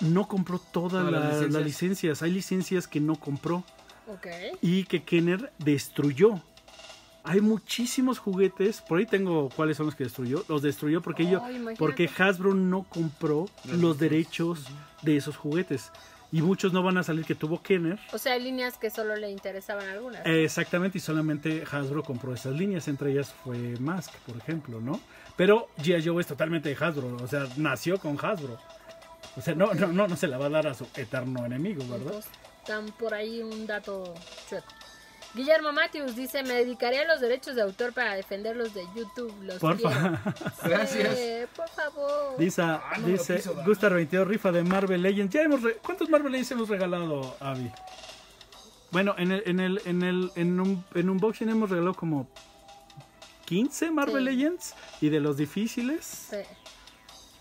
no compró todas las la- las licencias. licencias. Hay licencias que no compró y que Kenner destruyó. Hay muchísimos juguetes, por ahí tengo cuáles son los que destruyó. Los destruyó porque imagínate. porque Hasbro no compró los derechos de esos juguetes. Y muchos no van a salir que tuvo Kenner. O sea, hay líneas que solo le interesaban algunas. Eh, Exactamente, y solamente Hasbro compró esas líneas, entre ellas fue Mask, por ejemplo, ¿no? Pero G.I. Joe es totalmente de Hasbro, o sea, nació con Hasbro. O sea, no, no, no, no se la va a dar a su eterno enemigo, ¿verdad? Entonces, dan por ahí un dato chueco. Guillermo Matthews dice, me dedicaré a los derechos de autor para defenderlos de YouTube. Los Porfa. quiero". Gracias. Sí, por favor. Dice, no me lo dice. Gustar 22 rifa de Marvel Legends. Ya hemos re- ¿Cuántos Marvel Legends hemos regalado, Avi? Bueno, en el, en el, en el, en un, en unboxing hemos regalado como 15 Marvel Sí. Legends y de los difíciles. Sí,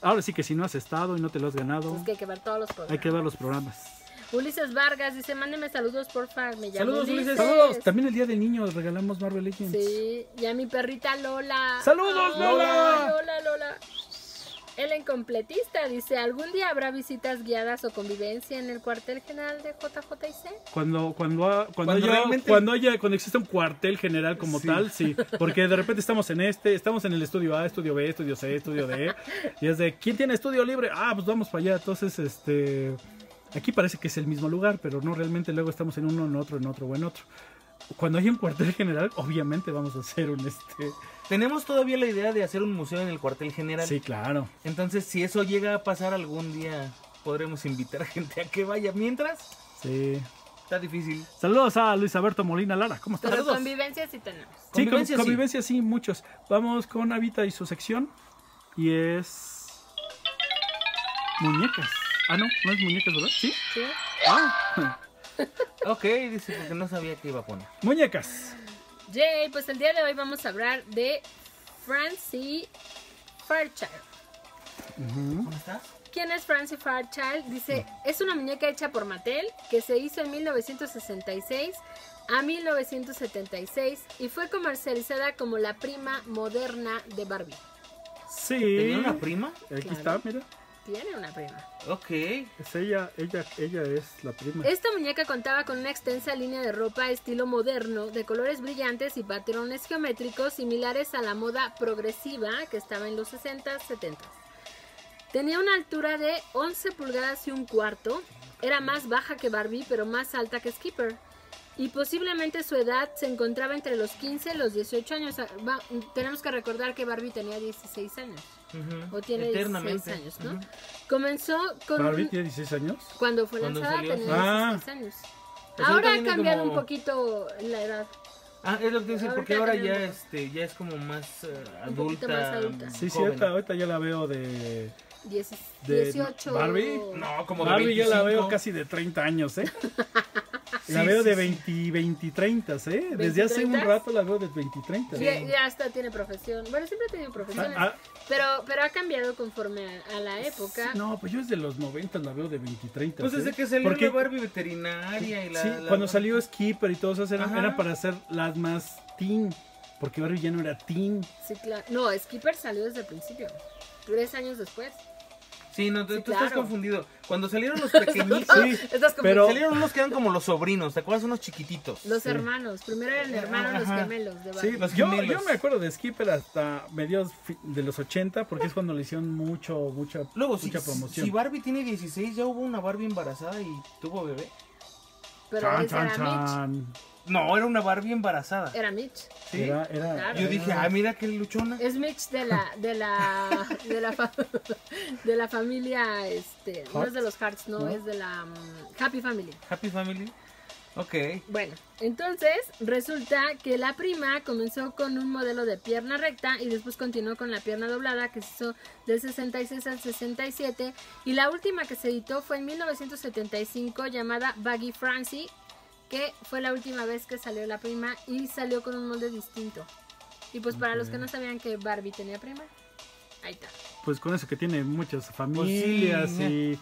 Ahora sí que si no has estado y no te lo has ganado, es que hay que ver todos los programas. hay que ver los programas. Ulises Vargas dice, mándeme saludos, porfa. Me llamo Saludos, Ulises. Saludos. También el día del niño regalamos Marvel Legends. Sí, y a mi perrita Lola. ¡Saludos, Ay, Lola! Lola, Lola. El completista dice, ¿algún día habrá visitas guiadas o convivencia en el cuartel general de JJC? Cuando, cuando, ha- cuando, Cuando haya, realmente- cuando haya, cuando existe un cuartel general como Sí. tal, sí. Porque de repente estamos en este, estamos en el estudio A, estudio B, estudio C, estudio D. Y es de, ¿quién tiene estudio libre? Ah, pues vamos para allá. Entonces, este. Aquí parece que es el mismo lugar, pero no realmente luego estamos en uno, en otro, en otro o en otro. Cuando hay un cuartel general, obviamente vamos a hacer un este. Tenemos todavía la idea de hacer un museo en el cuartel general. Sí, claro. Entonces, si eso llega a pasar algún día, podremos invitar a gente a que vaya. Mientras, Sí. está difícil. Saludos a Luis Alberto Molina Lara. ¿Cómo estás? Pero Saludos. convivencia sí tenemos. Sí, Convivencia, con- sí. convivencia sí, muchos. Vamos con Avita y su sección. Y es. Muñecas. Ah, no, no es muñecas, ¿verdad? Sí. ¿sí? Ah, Ok, dice, porque no sabía qué iba a poner. muñecas. Yay, pues el día de hoy vamos a hablar de Francie Fairchild. ¿Dónde estás? ¿Quién es Francie Fairchild? Dice, es una muñeca hecha por Mattel que se hizo en 1966 a 1976 y fue comercializada como la prima moderna de Barbie. Sí. ¿Tenía una prima? Aquí Claro. está, mira. Tiene una prima. Ok. Es ella, ella, ella es la prima. Esta muñeca contaba con una extensa línea de ropa estilo moderno, de colores brillantes y patrones geométricos similares a la moda progresiva que estaba en los 60s, 70s. Tenía una altura de 11 pulgadas y un cuarto. Era más baja que Barbie, pero más alta que Skipper. Y posiblemente su edad se encontraba entre los 15 y los 18 años. Ah, va- tenemos que recordar que Barbie tenía 16 años. Ujú. O tiene 16 Eternamente. años, ¿no? Ujú. Comenzó con... Barbie tiene 16 años. cuando fue lanzada tenía sí. Ah. 16 años. Pues ahora ha cambiado como- un poquito la edad. Ah, es lo que te decir, porque ahora ya, este, ya es como más Un poquito adulta. más adulta. Sí, sí, ahorita, ahorita ya la veo de. Dieci- de 18. Barbie. No, como de Barbie ya la 25. veo casi de 30 años, ¿eh? la Sí, veo sí, de sí. 20, 20 y 30, ¿eh? Desde hace un 20, rato la veo de 20 y 30. Sí, Ya hasta tiene profesión. Bueno, siempre ha tenido profesiones. Ah, Pero, pero ha cambiado conforme a, a la época. No, pues yo desde los 90 la veo de 20 y 30. Pues ¿eh? desde que salió Porque- la Barbie veterinaria y la. sí, la- cuando salió Skipper y todos esos eran, Ajá. eran para hacer las más teen. Porque Barbie ya no era teen. Sí, claro. No, Skipper salió desde el principio. Tres años después. Sí, no, tú, Sí, tú estás confundido. Cuando salieron los pequeñitos. Sí, Estás como pero- Salieron unos que eran como los sobrinos, ¿te acuerdas? Unos chiquititos. los sí. hermanos. Primero eran hermanos Ajá. los gemelos de Barbie. Sí, Los yo, gemelos. yo me acuerdo de Skipper hasta mediados de los 80 porque es cuando le hicieron mucho, mucha, Luego, si, mucha promoción. si Barbie tiene 16, ya hubo una Barbie embarazada y tuvo bebé. Pero Chan, chan, era Mitch. No, era una Barbie embarazada. Era Mitch. ¿Sí? Era, era, Claro. Yo dije, ah, mira qué luchona. Es Mitch de la de la de la, fa- de la familia este no es de los Hearts, no, ¿No? es de la mm, Happy Family. Happy Family. Ok. Bueno, entonces resulta que la prima comenzó con un modelo de pierna recta y después continuó con la pierna doblada que se hizo del 66 al 67 y la última que se editó fue en 1975 llamada Baggy Francie que fue la última vez que salió la prima y salió con un molde distinto. Y pues para los que no sabían que Barbie tenía prima, ahí está. Pues con eso que tiene muchas familias sí, y...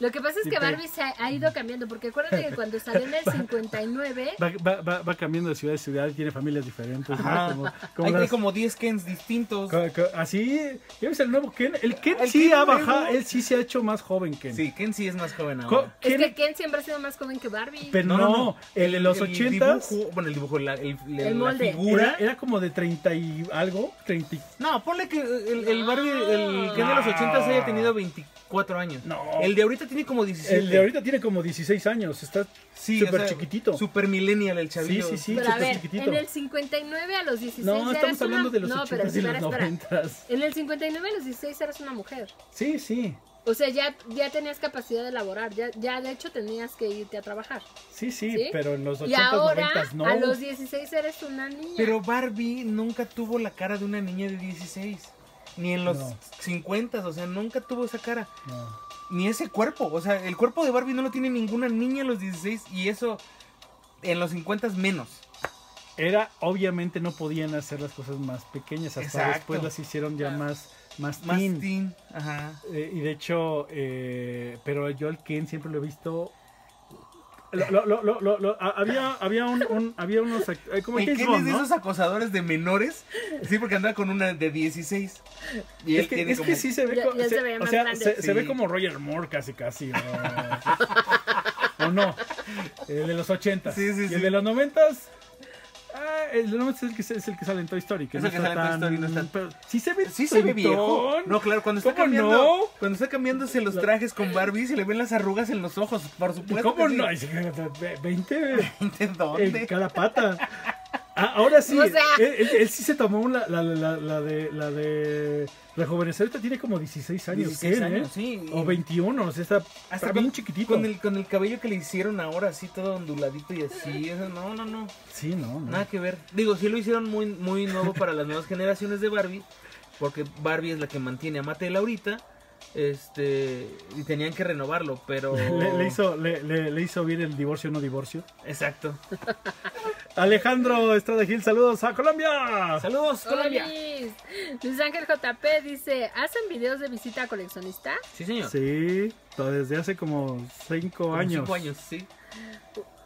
Lo que pasa es que Barbie se ha, ido cambiando, porque acuérdate que cuando salió en el 59, Va, va, va, va cambiando de ciudad a ciudad tiene familias diferentes. ¿no? Como, como Hay, como 10 Kens distintos. así, ¿ya ves el nuevo Ken? El Ken El sí Ken ha nuevo. bajado, él sí se ha hecho más joven Ken. Sí, Ken sí es más joven ahora. es Ken- que Ken siempre ha sido más joven que Barbie. pero no, el de los El ochentas dibujo- bueno, el dibujo, la, el, la- El la molde. figura. era, era como de 30 y algo, 30 y- No, ponle que el, el Barbie, el Ken de los 80 haya tenido 24 años. No. El de ahorita tiene como 17. El de ahorita tiene como 16 años, está Sí, súper o sea, chiquitito. Super millennial el chavillo. Sí, sí, sí. Pero a súper ver, chiquitito. en el 59 a los 16 No, estamos hablando una... de los no, pero 80 y los espera, espera. 90. En el 59 a los 16 eras una mujer. Sí, sí. O sea, ya, ya tenías capacidad de laborar, ya, ya de hecho tenías que irte a trabajar. Sí, sí, ¿Sí? pero en los 80s, Y ahora, 90s no. a los 16 eres una niña. Pero Barbie nunca tuvo la cara de una niña de 16. Ni en los No. 50, o sea, nunca tuvo esa cara. No. Ni ese cuerpo. O sea, el cuerpo de Barbie no lo tiene ninguna niña a los 16 y eso en los 50 menos. Era, obviamente no podían hacer las cosas más pequeñas, hasta Exacto. después las hicieron ya más, más, Más teen. teen. Ajá. Eh, y de hecho, eh, pero yo al Ken siempre lo he visto. Lo- lo- lo- había, había, un, un- había unos. eh, Como El James Ken Bond, es de ¿no? esos acosadores de menores. Sí, porque anda con una de 16. Y él Es que, tiene es como- que sí se ve, Ya- se o sea, se, se ve Sí. como Roger Moore casi casi. ¿O, ¿O no? El de los 80 Sí, sí, y sí. el de los 90 Ah, el de los 90 es el que, es el que sale en Toy Story. Que Es no el que sale en Toy tan- Story, no está- pero sí se ve Sí se ve viejo. No, claro, cuando está ¿Cómo cambiando, no? cuando está cambiándose los trajes con Barbie se le ven las arrugas en los ojos, por supuesto. ¿Cómo no? sí. Ay, sí, 20 ¿De dónde? en cada pata. Ah, ahora sí, O sea- él, él- él sí se tomó la, la, la, la de, la de rejuvenecer. Ahorita tiene como 16 años. 16 Ken, años, ¿eh? sí. O 21, o sea, está, con- bien chiquitito. Con el, con el cabello que le hicieron ahora, así todo onduladito y así. eso, no, no, no. Sí, no, no. Nada que ver. Digo, sí lo hicieron muy, muy nuevo para las nuevas generaciones de Barbie. Porque Barbie es la que mantiene a Mattel ahorita. Este. Y tenían que renovarlo, pero. Le, le hizo, le, le- le hizo bien el divorcio no divorcio. Exacto. Alejandro Estrada Gil, saludos a Colombia. Saludos, Colombia. Olis. Luis Ángel JP dice, ¿hacen videos de visita a coleccionista? Sí, señor. Sí, desde hace como 5 Como años. cinco años, sí.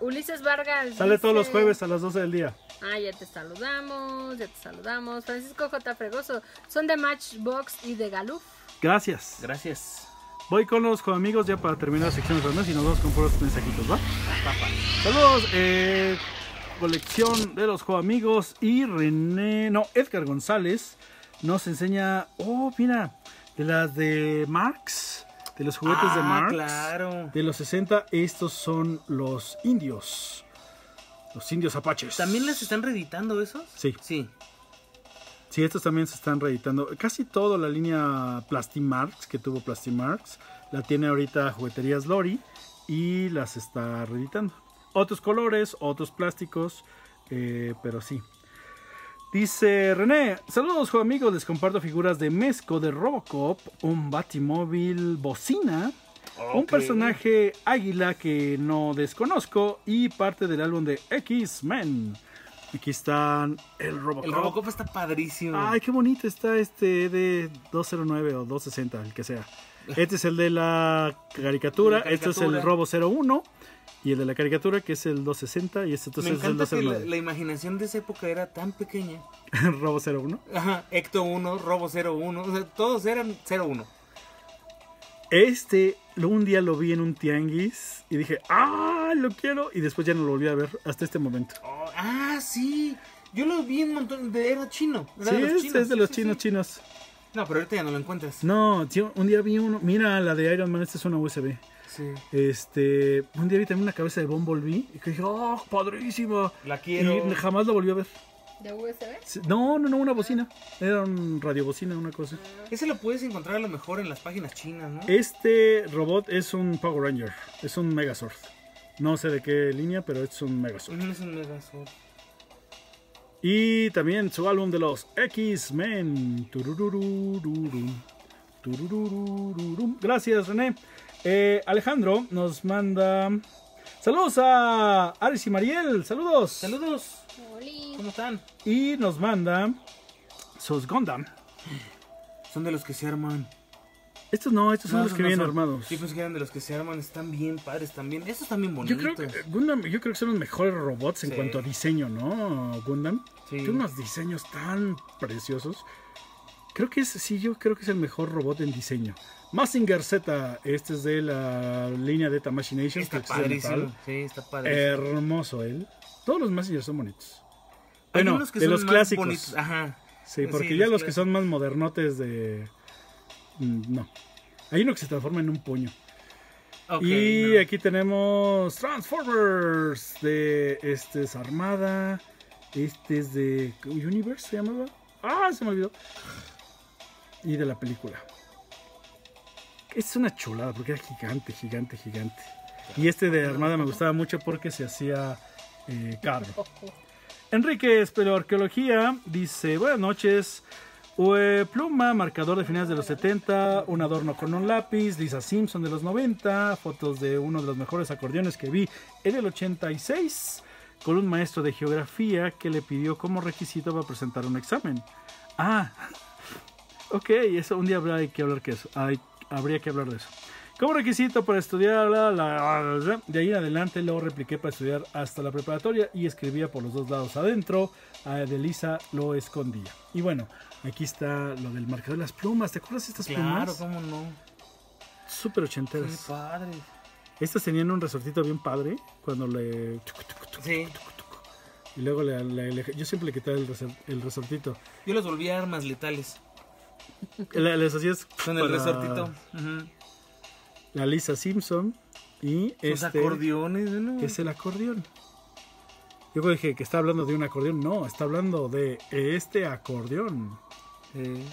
Ulises Vargas. Sale todos los jueves a las 12 del día. Ah, ya te saludamos, ya te saludamos. Francisco J. Fregoso, son de Matchbox y de Galuf. Gracias. Gracias. Voy con los amigos ya para terminar la sección de torneos y nos vamos con puros mensajitos, ¿va? Saludos, eh, colección de los amigos y René, no, Edgar González nos enseña, oh, mira, de las de Marx, de los juguetes de Ah, Marx. claro. De los 60, estos son los indios. Los indios apaches. ¿También les están reeditando esos? Sí. Sí. Sí, estos también se están reeditando. Casi toda la línea Plastimarks que tuvo Plastimarks la tiene ahorita Jugueterías Lori y las está reeditando. Otros colores, otros plásticos, eh, pero sí. Dice René, saludos amigos, les comparto figuras de Mesco de Robocop, un Batimóvil bocina, un personaje águila que no desconozco y parte del álbum de X-Men. Aquí están el Robocop. El Robocop está padrísimo. Ay, qué bonito está este de 209 o 260, el que sea. Este es el de la caricatura, La este es caricatura. el Robo 01 y el de la caricatura que es el 260 y este Me entonces es el encanta que la, 209. la imaginación de esa época era tan pequeña. Robo 01. Ajá, Ecto 1, Robo 01, o sea, todos eran 01. Este un día lo vi en un tianguis y dije, ¡ah, lo quiero! Y después ya no lo volví a ver hasta este momento. Oh, ah, sí. Yo lo vi en un montón de era chino. Era Sí, de los es, chinos, es de los sí, chinos sí. chinos. No, pero ahorita ya no lo encuentras. No, tío, un día vi uno, mira la de Iron Man, esta es una USB. Sí. Este, un día vi también una cabeza de Bumblebee y que dije, ¡oh, padrísima! La quiero. Y jamás lo volví a ver. ¿De USB? No, no, no, una bocina. Era un radiobocina, una cosa. Ese lo puedes encontrar a lo mejor en las páginas chinas, ¿no? Este robot es un Power Ranger, es un Megazord. No sé de qué línea, pero es un Megazord. Es un Megazord. Y también su álbum de los X-Men. Gracias, René. Eh, Alejandro nos manda. Saludos a Aris y Mariel. Saludos. Saludos. Oli. ¿Cómo están? Y nos manda sus Gundam. Son de los que se arman. Estos no, estos son No, los que no vienen son. armados. Sí, pues que eran de los que se arman, están bien padres también. Estos también Yo bonitos. creo, que eh, Gundam, yo creo que son los mejores robots en Sí. cuanto a diseño, ¿no? Gundam. Sí. Tiene unos diseños tan preciosos. Creo que es, sí, yo creo que es el mejor robot en diseño. Mazinger Z, este es de la línea de Tamashinations. Está creo que es de padrísimo. Sí, está padrísimo. Hermoso él. Todos los Mazingers son bonitos. Hay Bueno, unos que de son los más clásicos. bonitos, Ajá. Sí, porque ya los que son más modernotes de... mm, No. Hay uno que se transforma en un puño. Ok, y no. aquí tenemos Transformers de este es Armada, este es de Universe se llamaba. Ah, se me olvidó. Y de la película. Es una chulada porque era gigante, gigante, gigante. Y este de Armada me gustaba mucho porque se hacía eh. Enrique Espeleoarqueología dice, buenas noches. Ue, pluma, marcador de finales de los 70, un adorno con un lápiz, Lisa Simpson de los 90, fotos de uno de los mejores acordeones que vi en el 86, con un maestro de geografía que le pidió como requisito para presentar un examen. Ah, ok, eso un día habrá que hablar que eso, hay- habría que hablar de eso. Como requisito para estudiar, la, la- de ahí en adelante lo repliqué para estudiar hasta la preparatoria y escribía por los dos lados adentro. A de Lisa lo escondía. Y bueno, aquí está lo del marcador de las plumas. ¿Te acuerdas de estas Claro, plumas? cómo no. Súper ochenteras. padre. Estas tenían un resortito bien padre cuando le... Sí. Y luego le, le- le- yo siempre le quitaba el, resor- el resortito. Yo los volví armas letales. Le- Les hacías Con el para resortito. Ujú. La Lisa Simpson y Los este acordeones, ¿no? que es el acordeón. Yo dije que está hablando de un acordeón. No, está hablando de este acordeón. Sí.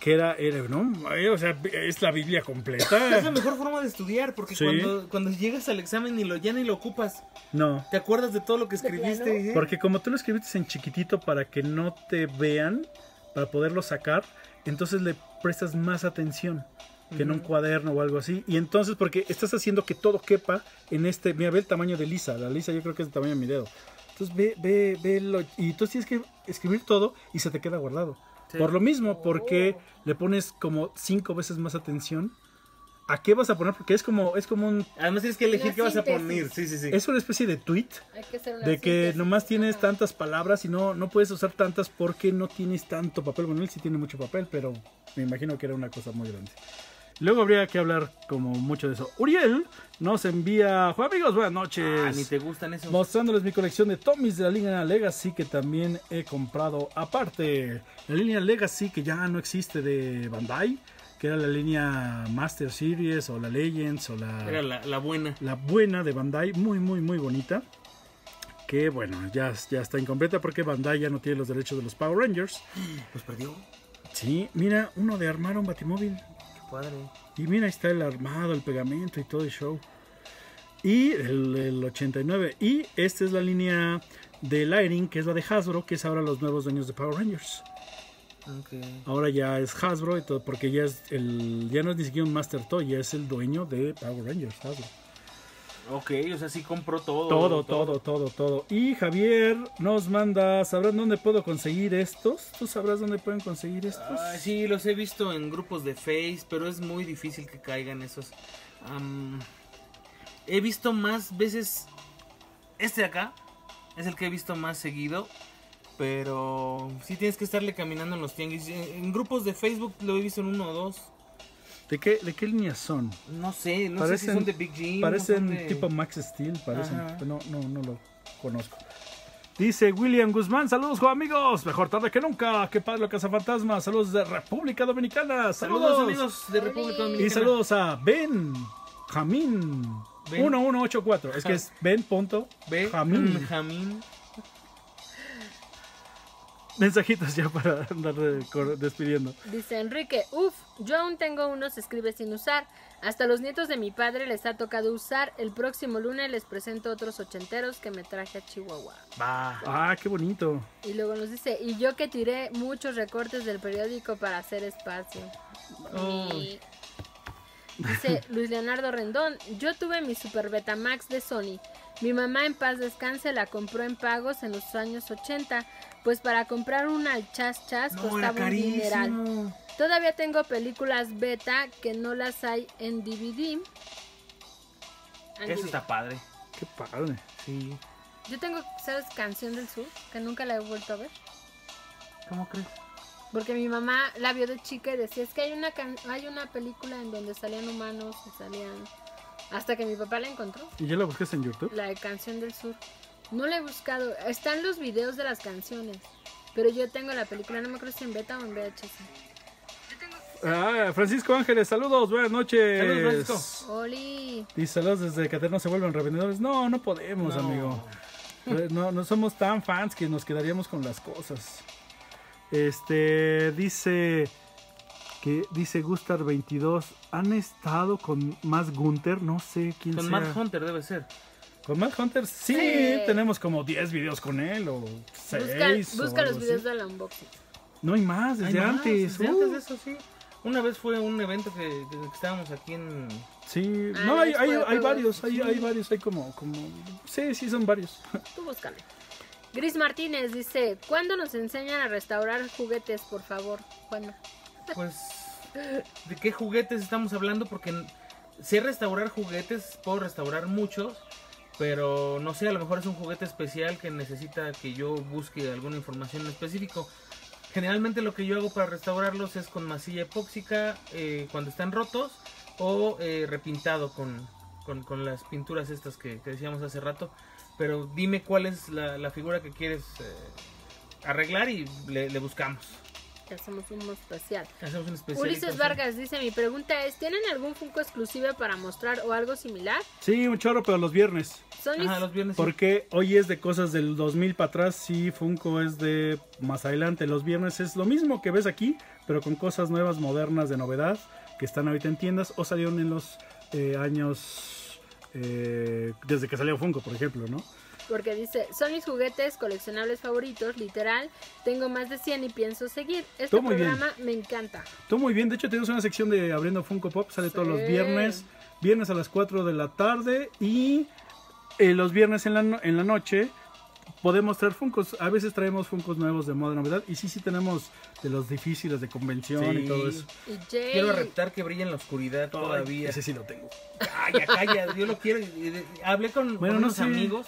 Que era, era ¿no? Eh, O sea, es la Biblia Es completa. la mejor forma de estudiar, porque Sí. cuando, cuando llegas al examen y lo, ya ni lo ocupas, No, te acuerdas de todo lo que escribiste. ¿eh? porque como tú lo escribiste en chiquitito para que no te vean, para poderlo sacar, entonces le prestas más atención que en un cuaderno o algo así. Y entonces, porque estás haciendo que todo quepa en este. Mira, ve el tamaño de Lisa. La Lisa yo creo que es el tamaño de mi dedo. Entonces ve, ve, ve lo- y tú tienes que escribir todo y se te queda guardado. Sí. Por lo mismo, porque le pones como cinco veces más atención a qué vas a poner, porque es como, es como un, Además tienes que elegir La qué vas a poner. Sí, sí, sí. es una especie de tweet Hay que hacer una de que síntesis. nomás tienes Ajá. tantas palabras y no, no puedes usar tantas porque no tienes tanto papel. Bueno, él sí tiene mucho papel, pero me imagino que era una cosa muy grande. Luego habría que hablar como mucho de eso. Uriel nos envía, amigos, buenas noches. Ah, ni te gustan esos. Mostrándoles mi colección de Tommys de la línea Legacy que también he comprado aparte. La línea Legacy que ya no existe de Bandai, que era la línea Master Series o la Legends o la, Era la, la buena. la buena de Bandai, muy muy muy bonita. Que bueno, ya, ya está incompleta porque Bandai ya no tiene los derechos de los Power Rangers. Los perdió. Sí, mira, uno de armar un batimóvil. Padre. Y mira, ahí está el armado, el pegamento y todo el show. Y el, el 89. Y esta es la línea de Lighting, que es la de Hasbro, que es ahora los nuevos dueños de Power Rangers. Ahora ya es Hasbro y todo, porque ya es el ya no es ni siquiera un Master Toy, ya es el dueño de Power Rangers, Hasbro. Ok, o sea, sí compró todo. Todo, todo, todo, todo. Y Javier nos manda, ¿sabrán dónde puedo conseguir estos? ¿Tú sabrás dónde pueden conseguir estos? Ah, sí, los he visto en grupos de Face, pero es muy difícil que caigan esos. Am, he visto más veces. Este de acá es el que he visto más seguido. Pero sí tienes que estarle caminando en los tianguis. En en grupos de Facebook lo he visto en uno o dos. ¿De qué, ¿De qué líneas son? No sé, no sé Parecen- si son de Big Jim. Parecen de- tipo Max Steel, parecen. Ajá. No, no, no lo conozco. Dice William Guzmán, saludos amigos, mejor tarde que nunca, qué padre lo Fantasma, saludos de República Dominicana, saludos, Saludos amigos de República Dominicana. y saludos a Ben Jamín Ben. 1184, es que es Ben punto Ve, Jamín. Mensajitos ya para andar despidiendo. Dice Enrique, uff, yo aún tengo unos escribe sin usar. Hasta los nietos de mi padre les ha tocado usar. El próximo lunes les presento otros ochenteros que me traje a Chihuahua. Va. Ah, qué bonito. Y luego nos dice, y yo que tiré muchos recortes del periódico para hacer espacio. Mi- Dice Luis Leonardo Rendón, yo tuve mi Super Betamax de Sony. Mi mamá en paz descanse la compró en pagos en los años 80, pues para comprar una al chas chas No, costaba un dineral. Todavía tengo películas beta que no las hay en DVD. En Eso DVD. está padre. Qué padre. Sí. Yo tengo, ¿sabes? Canción del Sur, que nunca la he vuelto a ver. ¿Cómo crees? Porque mi mamá la vio de chica y decía, es que hay una, can- hay una película en donde salían humanos y salían... Hasta que mi papá la encontró, ¿Y ya la buscas en YouTube? la de Canción del Sur. No la he buscado, están los videos de las canciones, pero yo tengo la película, no me acuerdo si en beta o en VHS. Ah, Francisco Ángeles, saludos, buenas noches. Saludos, Francisco. Oli, Y saludos desde que no se vuelvan revendedores. No, no podemos, No. amigo. Eh, No, no somos tan fans que nos quedaríamos con las cosas. Este dice que dice Gustar 22, ¿han estado con más Gunter? No sé quién Con sea. Matt Hunter debe ser. ¿Con Matt Hunter? Sí, Sí. tenemos como 10 videos con él o 6. busca, busca los videos de la unboxing. No hay más, desde más, antes. Desde uh, antes de eso, sí. Una vez fue un evento que, estábamos aquí en... Sí, Ah, no, hay, hay, hay varios, hay, Sí. hay varios, hay como, como... Sí, sí, son varios. Tú búscale. Gris Martínez dice, ¿cuándo nos enseñan a restaurar juguetes, por favor, Juanma? Pues, ¿de qué juguetes estamos hablando? Porque sé restaurar juguetes, puedo restaurar muchos, pero no sé, a lo mejor es un juguete especial que necesita que yo busque alguna información en específico. Generalmente lo que yo hago para restaurarlos es con masilla epóxica eh, cuando están rotos o eh, repintado con, con, las pinturas estas que, decíamos hace rato. Pero dime cuál es la, figura que quieres eh, arreglar y le buscamos. Hacemos uno especial. Hacemos un especial. Ulises Vargas dice, mi pregunta es, ¿tienen algún Funko exclusivo para mostrar o algo similar? Sí, un chorro, pero los viernes. Son Ajá, los viernes. sí. Porque hoy es de cosas del 2000 para atrás, sí, Funko es de más adelante. Los viernes es lo mismo que ves aquí, pero con cosas nuevas, modernas, de novedad, que están ahorita en tiendas o salieron en los eh, años eh, desde que salió Funko, por ejemplo, ¿no? Porque dice, son mis juguetes coleccionables favoritos, literal. Tengo más de 100 y pienso seguir. Este muy bien. programa me encanta. Tú muy bien, de hecho tenemos una sección de abriendo Funko Pop, sale todos los viernes, viernes a las 4 de la tarde y eh, los viernes en la, no- en la noche podemos traer Funkos. A veces traemos Funkos nuevos de moda novedad y sí, sí tenemos de los difíciles de convención Sí. y todo eso. Y Jay, Quiero reptar que brilla en la oscuridad todavía. Ese sí lo tengo. Calla, calla, yo lo quiero. Hablé con, Bueno, con no unos sé. amigos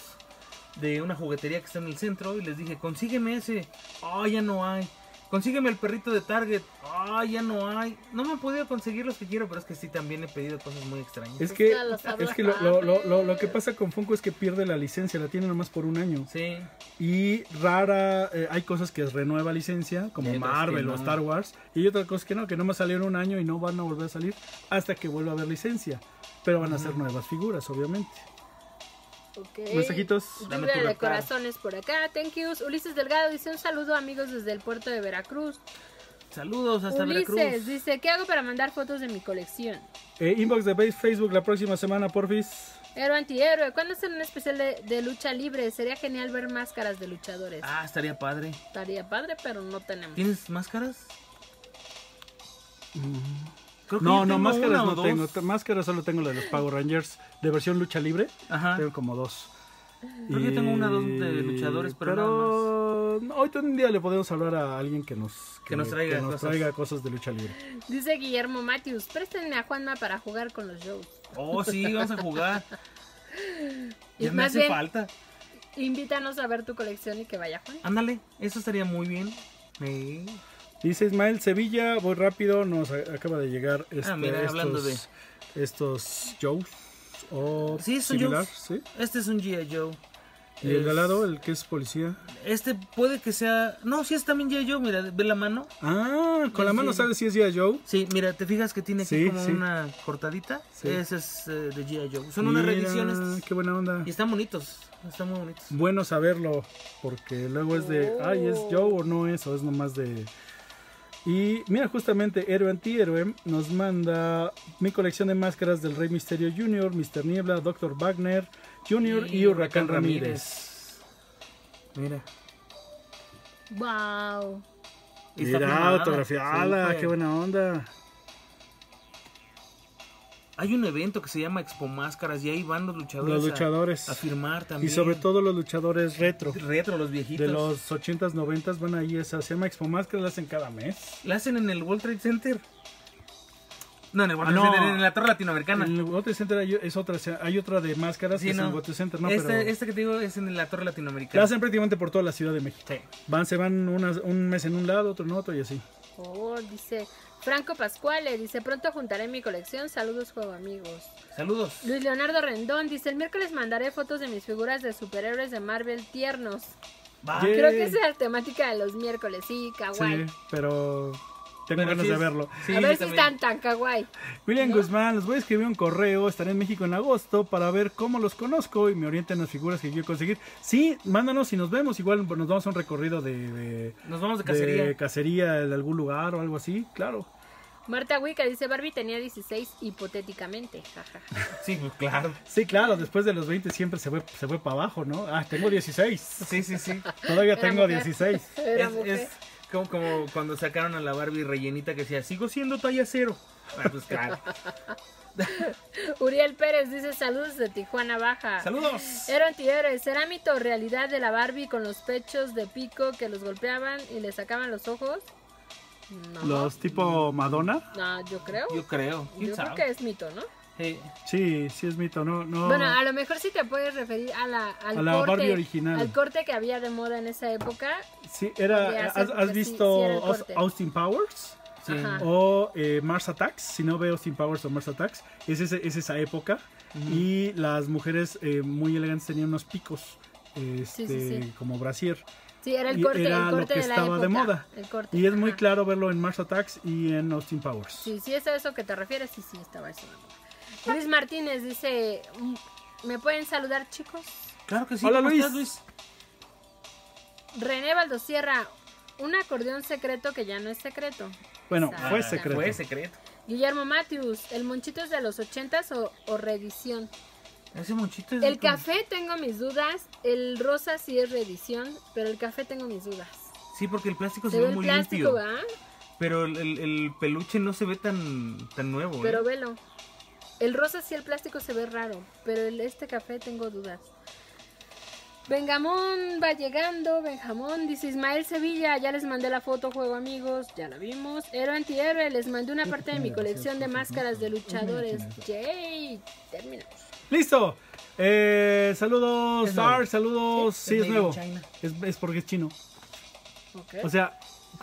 de una juguetería que está en el centro y les dije, consígueme ese. Ah, ya no hay. Consígueme el perrito de Target. Ah, ya no hay. No me he podido conseguir los que quiero, pero es que sí también he pedido cosas muy extrañas. Es Es que, es que lo, lo- lo- lo- que pasa con Funko es que pierde la licencia, la tiene nomás por un año. Sí. Y rara, eh, hay cosas que renueva licencia, como Y Marvel o. Star Wars, y hay otras cosas que no, que nomás salieron un año y no van a volver a salir hasta que vuelva a haber licencia. Pero van a ser nuevas figuras, obviamente. Ok. Mensajitos. Dame Lluvia tu de corazones por acá, thank yous. Ulises Delgado dice un saludo amigos desde el puerto de Veracruz. Saludos hasta Ulises Veracruz. dice, ¿qué hago para mandar fotos de mi colección? Eh, inbox de Base Facebook la próxima semana, porfis. Héroe antihéroe, ¿cuándo hacen un especial de, de lucha libre? Sería genial ver máscaras de luchadores. Ah, estaría padre. Estaría padre, pero no tenemos. ¿Tienes máscaras? Creo que No, no, máscaras no dos. tengo. Máscaras solo tengo la de los Power Rangers de versión lucha libre. Ajá. Tengo como dos. Creo que tengo una o dos de luchadores, pero pero no, hoy un día le podemos hablar a alguien que nos, Que nos traiga nos cosas. traiga cosas de lucha libre. Dice Guillermo Matthews, préstenme a Juanma para jugar con los shows. Oh, sí, vamos a jugar. Y Ya me más hace bien- falta. Invítanos a ver tu colección y que vaya Juan. Ándale, eso estaría muy bien. Sí. Dice Ismael Sevilla, voy rápido, nos acaba de llegar este, Ah, mira, estos, de- estos Joes o Sí, son similar. ¿sí? Este es un G.I. Joe. Y el de Es- al lado, el que es policía. Este puede que sea. No, sí es también G.I. Joe. Mira, ve la mano. Ah, con la mano sí. sabes si es ya Joe. Sí, mira, te fijas que tiene aquí Sí, como sí. una cortadita. Sí. Ese es eh, de G.I. Joe. Son unas Mira, reediciones. Qué buena onda. Y están bonitos. Están muy bonitos. Bueno saberlo, porque luego es de, Oh. ay, ¿es Joe o no es? O es nomás de... Y mira, justamente Héroe Antihéroe nos manda mi colección de máscaras del Rey Misterio Jr., Mr. Niebla, Dr. Wagner Jr. y, Huracán Ramírez. Mira. Wow. Y Mira, firmada. autografiada, qué buena onda. Hay un evento que se llama Expo Máscaras y ahí van los luchadores, Los a- luchadores. A, firmar también. Y sobre todo los luchadores retro. retro, los viejitos. De los 80s, 90s van ahí, esa se llama Expo Máscara, la hacen cada mes. La hacen en el World Trade Center. No, en el World Ah, Trade no. Center, en la Torre Latinoamericana. En el World Trade Center hay, es otra, hay otra de máscaras Sí, que es en el World Trade Center, no, esta, pero esta que te digo es en la Torre la Latinoamericana. hacen prácticamente por toda la Ciudad de México. Sí. Van, se van unas- un mes en un lado, otro en otro y así. Oh, dice Franco Pascuale, dice pronto juntaré mi colección. Saludos, juego amigos. Saludos. Luis Leonardo Rendón dice el miércoles mandaré fotos de mis figuras de superhéroes de Marvel tiernos. Creo que esa es la temática de los miércoles, sí, kawaii. Sí, pero tengo Pero ganas sí de verlo. sí, a ver si están tan kawaii. William ¿No? Guzmán, les voy a escribir un correo, estaré en México en agosto para ver cómo los conozco y me orienten las figuras que quiero conseguir. Sí, mándanos y nos vemos, igual nos vamos a un recorrido de, de, Nos vamos de cacería. de cacería en algún lugar o algo así, claro. Marta Wicca dice Barbie tenía 16 hipotéticamente. Sí, pues, claro. Sí, claro, después de los 20 siempre se fue, se fue para abajo, ¿no? Ah, tengo 16. Sí, sí, sí. Todavía Era tengo mujer. 16. Era es, mujer. es como, como cuando sacaron a la Barbie rellenita que decía, sigo siendo talla cero. Ah, pues claro. Uriel Pérez dice saludos de Tijuana Baja. Saludos. Héroe antihéroe, ¿será mito o realidad de la Barbie con los pechos de pico que los golpeaban y le sacaban los ojos? No. Los tipo Madonna. No, yo creo. Yo creo. Yo ¿Quién creo sabe? que es mito, ¿no? Sí. Sí, sí es mito, no, no. Bueno, a lo mejor sí te puedes referir a la, al A la corte, Barbie original. Al corte que había de moda en esa época. Sí, era, ¿has, visto sí era. Austin Powers? Sí. O eh, Mars Attacks, si no veo Austin Powers o Mars Attacks, es, ese- es esa época. Y las mujeres eh, muy elegantes tenían unos picos, este, Sí, sí, sí. como brasier. Sí, era el Y corte, era el lo corte que de la estaba de época, moda. El corte. Y es muy claro verlo en Mars Attacks y en Austin Powers. Sí, sí es a eso que te refieres, sí, sí, estaba eso. Luis Martínez dice, "Mm, ¿me pueden saludar chicos? Claro que sí. Hola, ¿Cómo Luis. estás, Luis? René Valdosierra, un acordeón secreto que ya no es secreto. Bueno, fue secreto. Fue secreto. Guillermo Matthews, ¿el monchito es de los ochentas o, o reedición? Ese monchito es... El café tengo mis dudas, el rosa sí es reedición, pero el café tengo mis dudas. Sí, porque el plástico se, Se ve muy plástico, limpio. ¿verdad? Pero el, el- el peluche no se ve tan, tan nuevo. Pero ¿eh? velo. El rosa sí, el plástico se ve raro, pero el, este café tengo dudas. Benjamón va llegando, Benjamón, dice Ismael Sevilla, ya les mandé la foto, juego amigos, ya la vimos. Héroe antihéroe, les mandé una parte de mi colección de máscaras de luchadores. Yay, terminamos. ¡Listo! Eh, saludos. Star, saludos. Sí, Sí, es nuevo. Es, es porque es chino. O sea,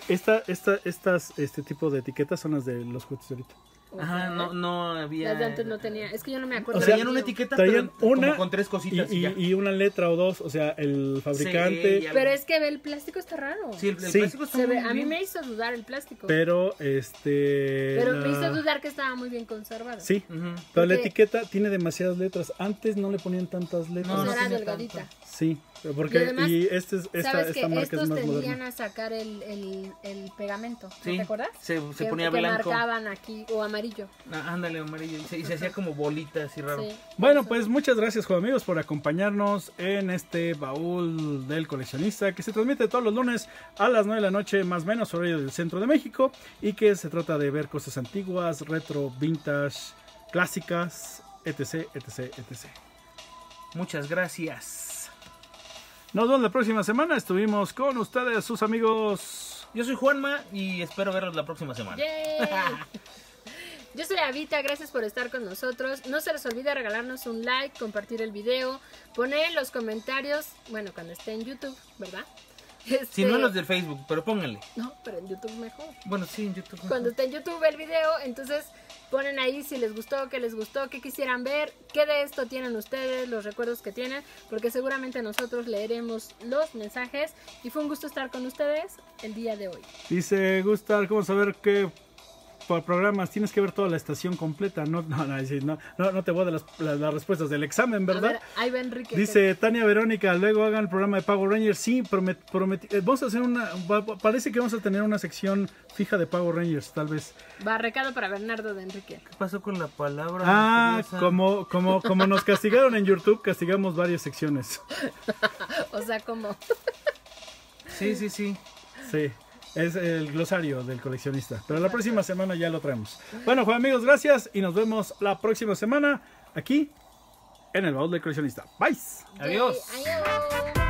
esta, esta, estas, este tipo de etiquetas son las de los juguetes de ahorita. Ajá, no, no había... Las de antes no tenía, es que yo no me acuerdo. O sea, Traían una etiqueta, Traían pero una como con tres cositas y, y- ya. y una letra o dos, o sea, el fabricante, Sí, Pero es que ve, el plástico está raro. Sí, el, el Sí. plástico está Se muy ve- a mí me hizo dudar el plástico. pero este... Pero me hizo dudar que estaba muy bien conservado. Sí, Ujú. pero la etiqueta tiene demasiadas letras. Antes no le ponían tantas letras. No, no era delgadita. tanto. Sí, pero porque Y además, y este es, esta, ¿Sabes esta que marca estos es más tendían moderna. a sacar el, el, el pegamento? ¿no Sí, ¿Te acuerdas? se, se que, ponía que blanco. marcaban aquí, o amarillo. Ah, ándale, amarillo. Y se, y se hacía como bolita así raro. Sí. Bueno, Eso. pues muchas gracias, juego amigos, por acompañarnos en este baúl del coleccionista que se transmite todos los lunes a las 9 de la noche, más o menos, horario del centro de México, y que se trata de ver cosas antiguas, retro, vintage, clásicas, etc, etc, etc. Muchas gracias. Nos vemos la próxima semana. Estuvimos con ustedes, sus amigos. Yo soy Juanma y espero verlos la próxima semana. Yo soy Avita, gracias por estar con nosotros. No se les olvide regalarnos un like, compartir el video, poner en los comentarios, bueno, cuando esté en YouTube, ¿verdad? Si Este- no los del Facebook, pero pónganle. No, pero en YouTube mejor. Bueno, sí, en YouTube. Cuando esté en YouTube el video, entonces ponen ahí si les gustó, qué les gustó, qué quisieran ver, qué de esto tienen ustedes, los recuerdos que tienen, porque seguramente nosotros leeremos los mensajes. Y fue un gusto estar con ustedes el día de hoy. Dice Gustav, ¿cómo saber qué por programas? Tienes que ver toda la estación completa. No, no, no, no, no, no te voy a dar las, las- las respuestas del examen, A ¿verdad? ver, ahí va Enrique. Dice Tania Verónica, luego hagan el programa de Power Rangers. Sí, promet, prometí- eh, vamos a hacer una, parece que vamos a tener una sección fija de Power Rangers, tal vez. Va recado para Bernardo de Enrique. ¿Qué pasó con la palabra? Ah, como, como, como nos castigaron en YouTube, castigamos varias secciones. O sea, como... Sí, sí, sí. Sí. Es el glosario del coleccionista. Pero la próxima semana ya lo traemos. Bueno, Juan amigos, gracias y nos vemos la próxima semana aquí en el baúl del coleccionista. Bye. Adiós. Adiós.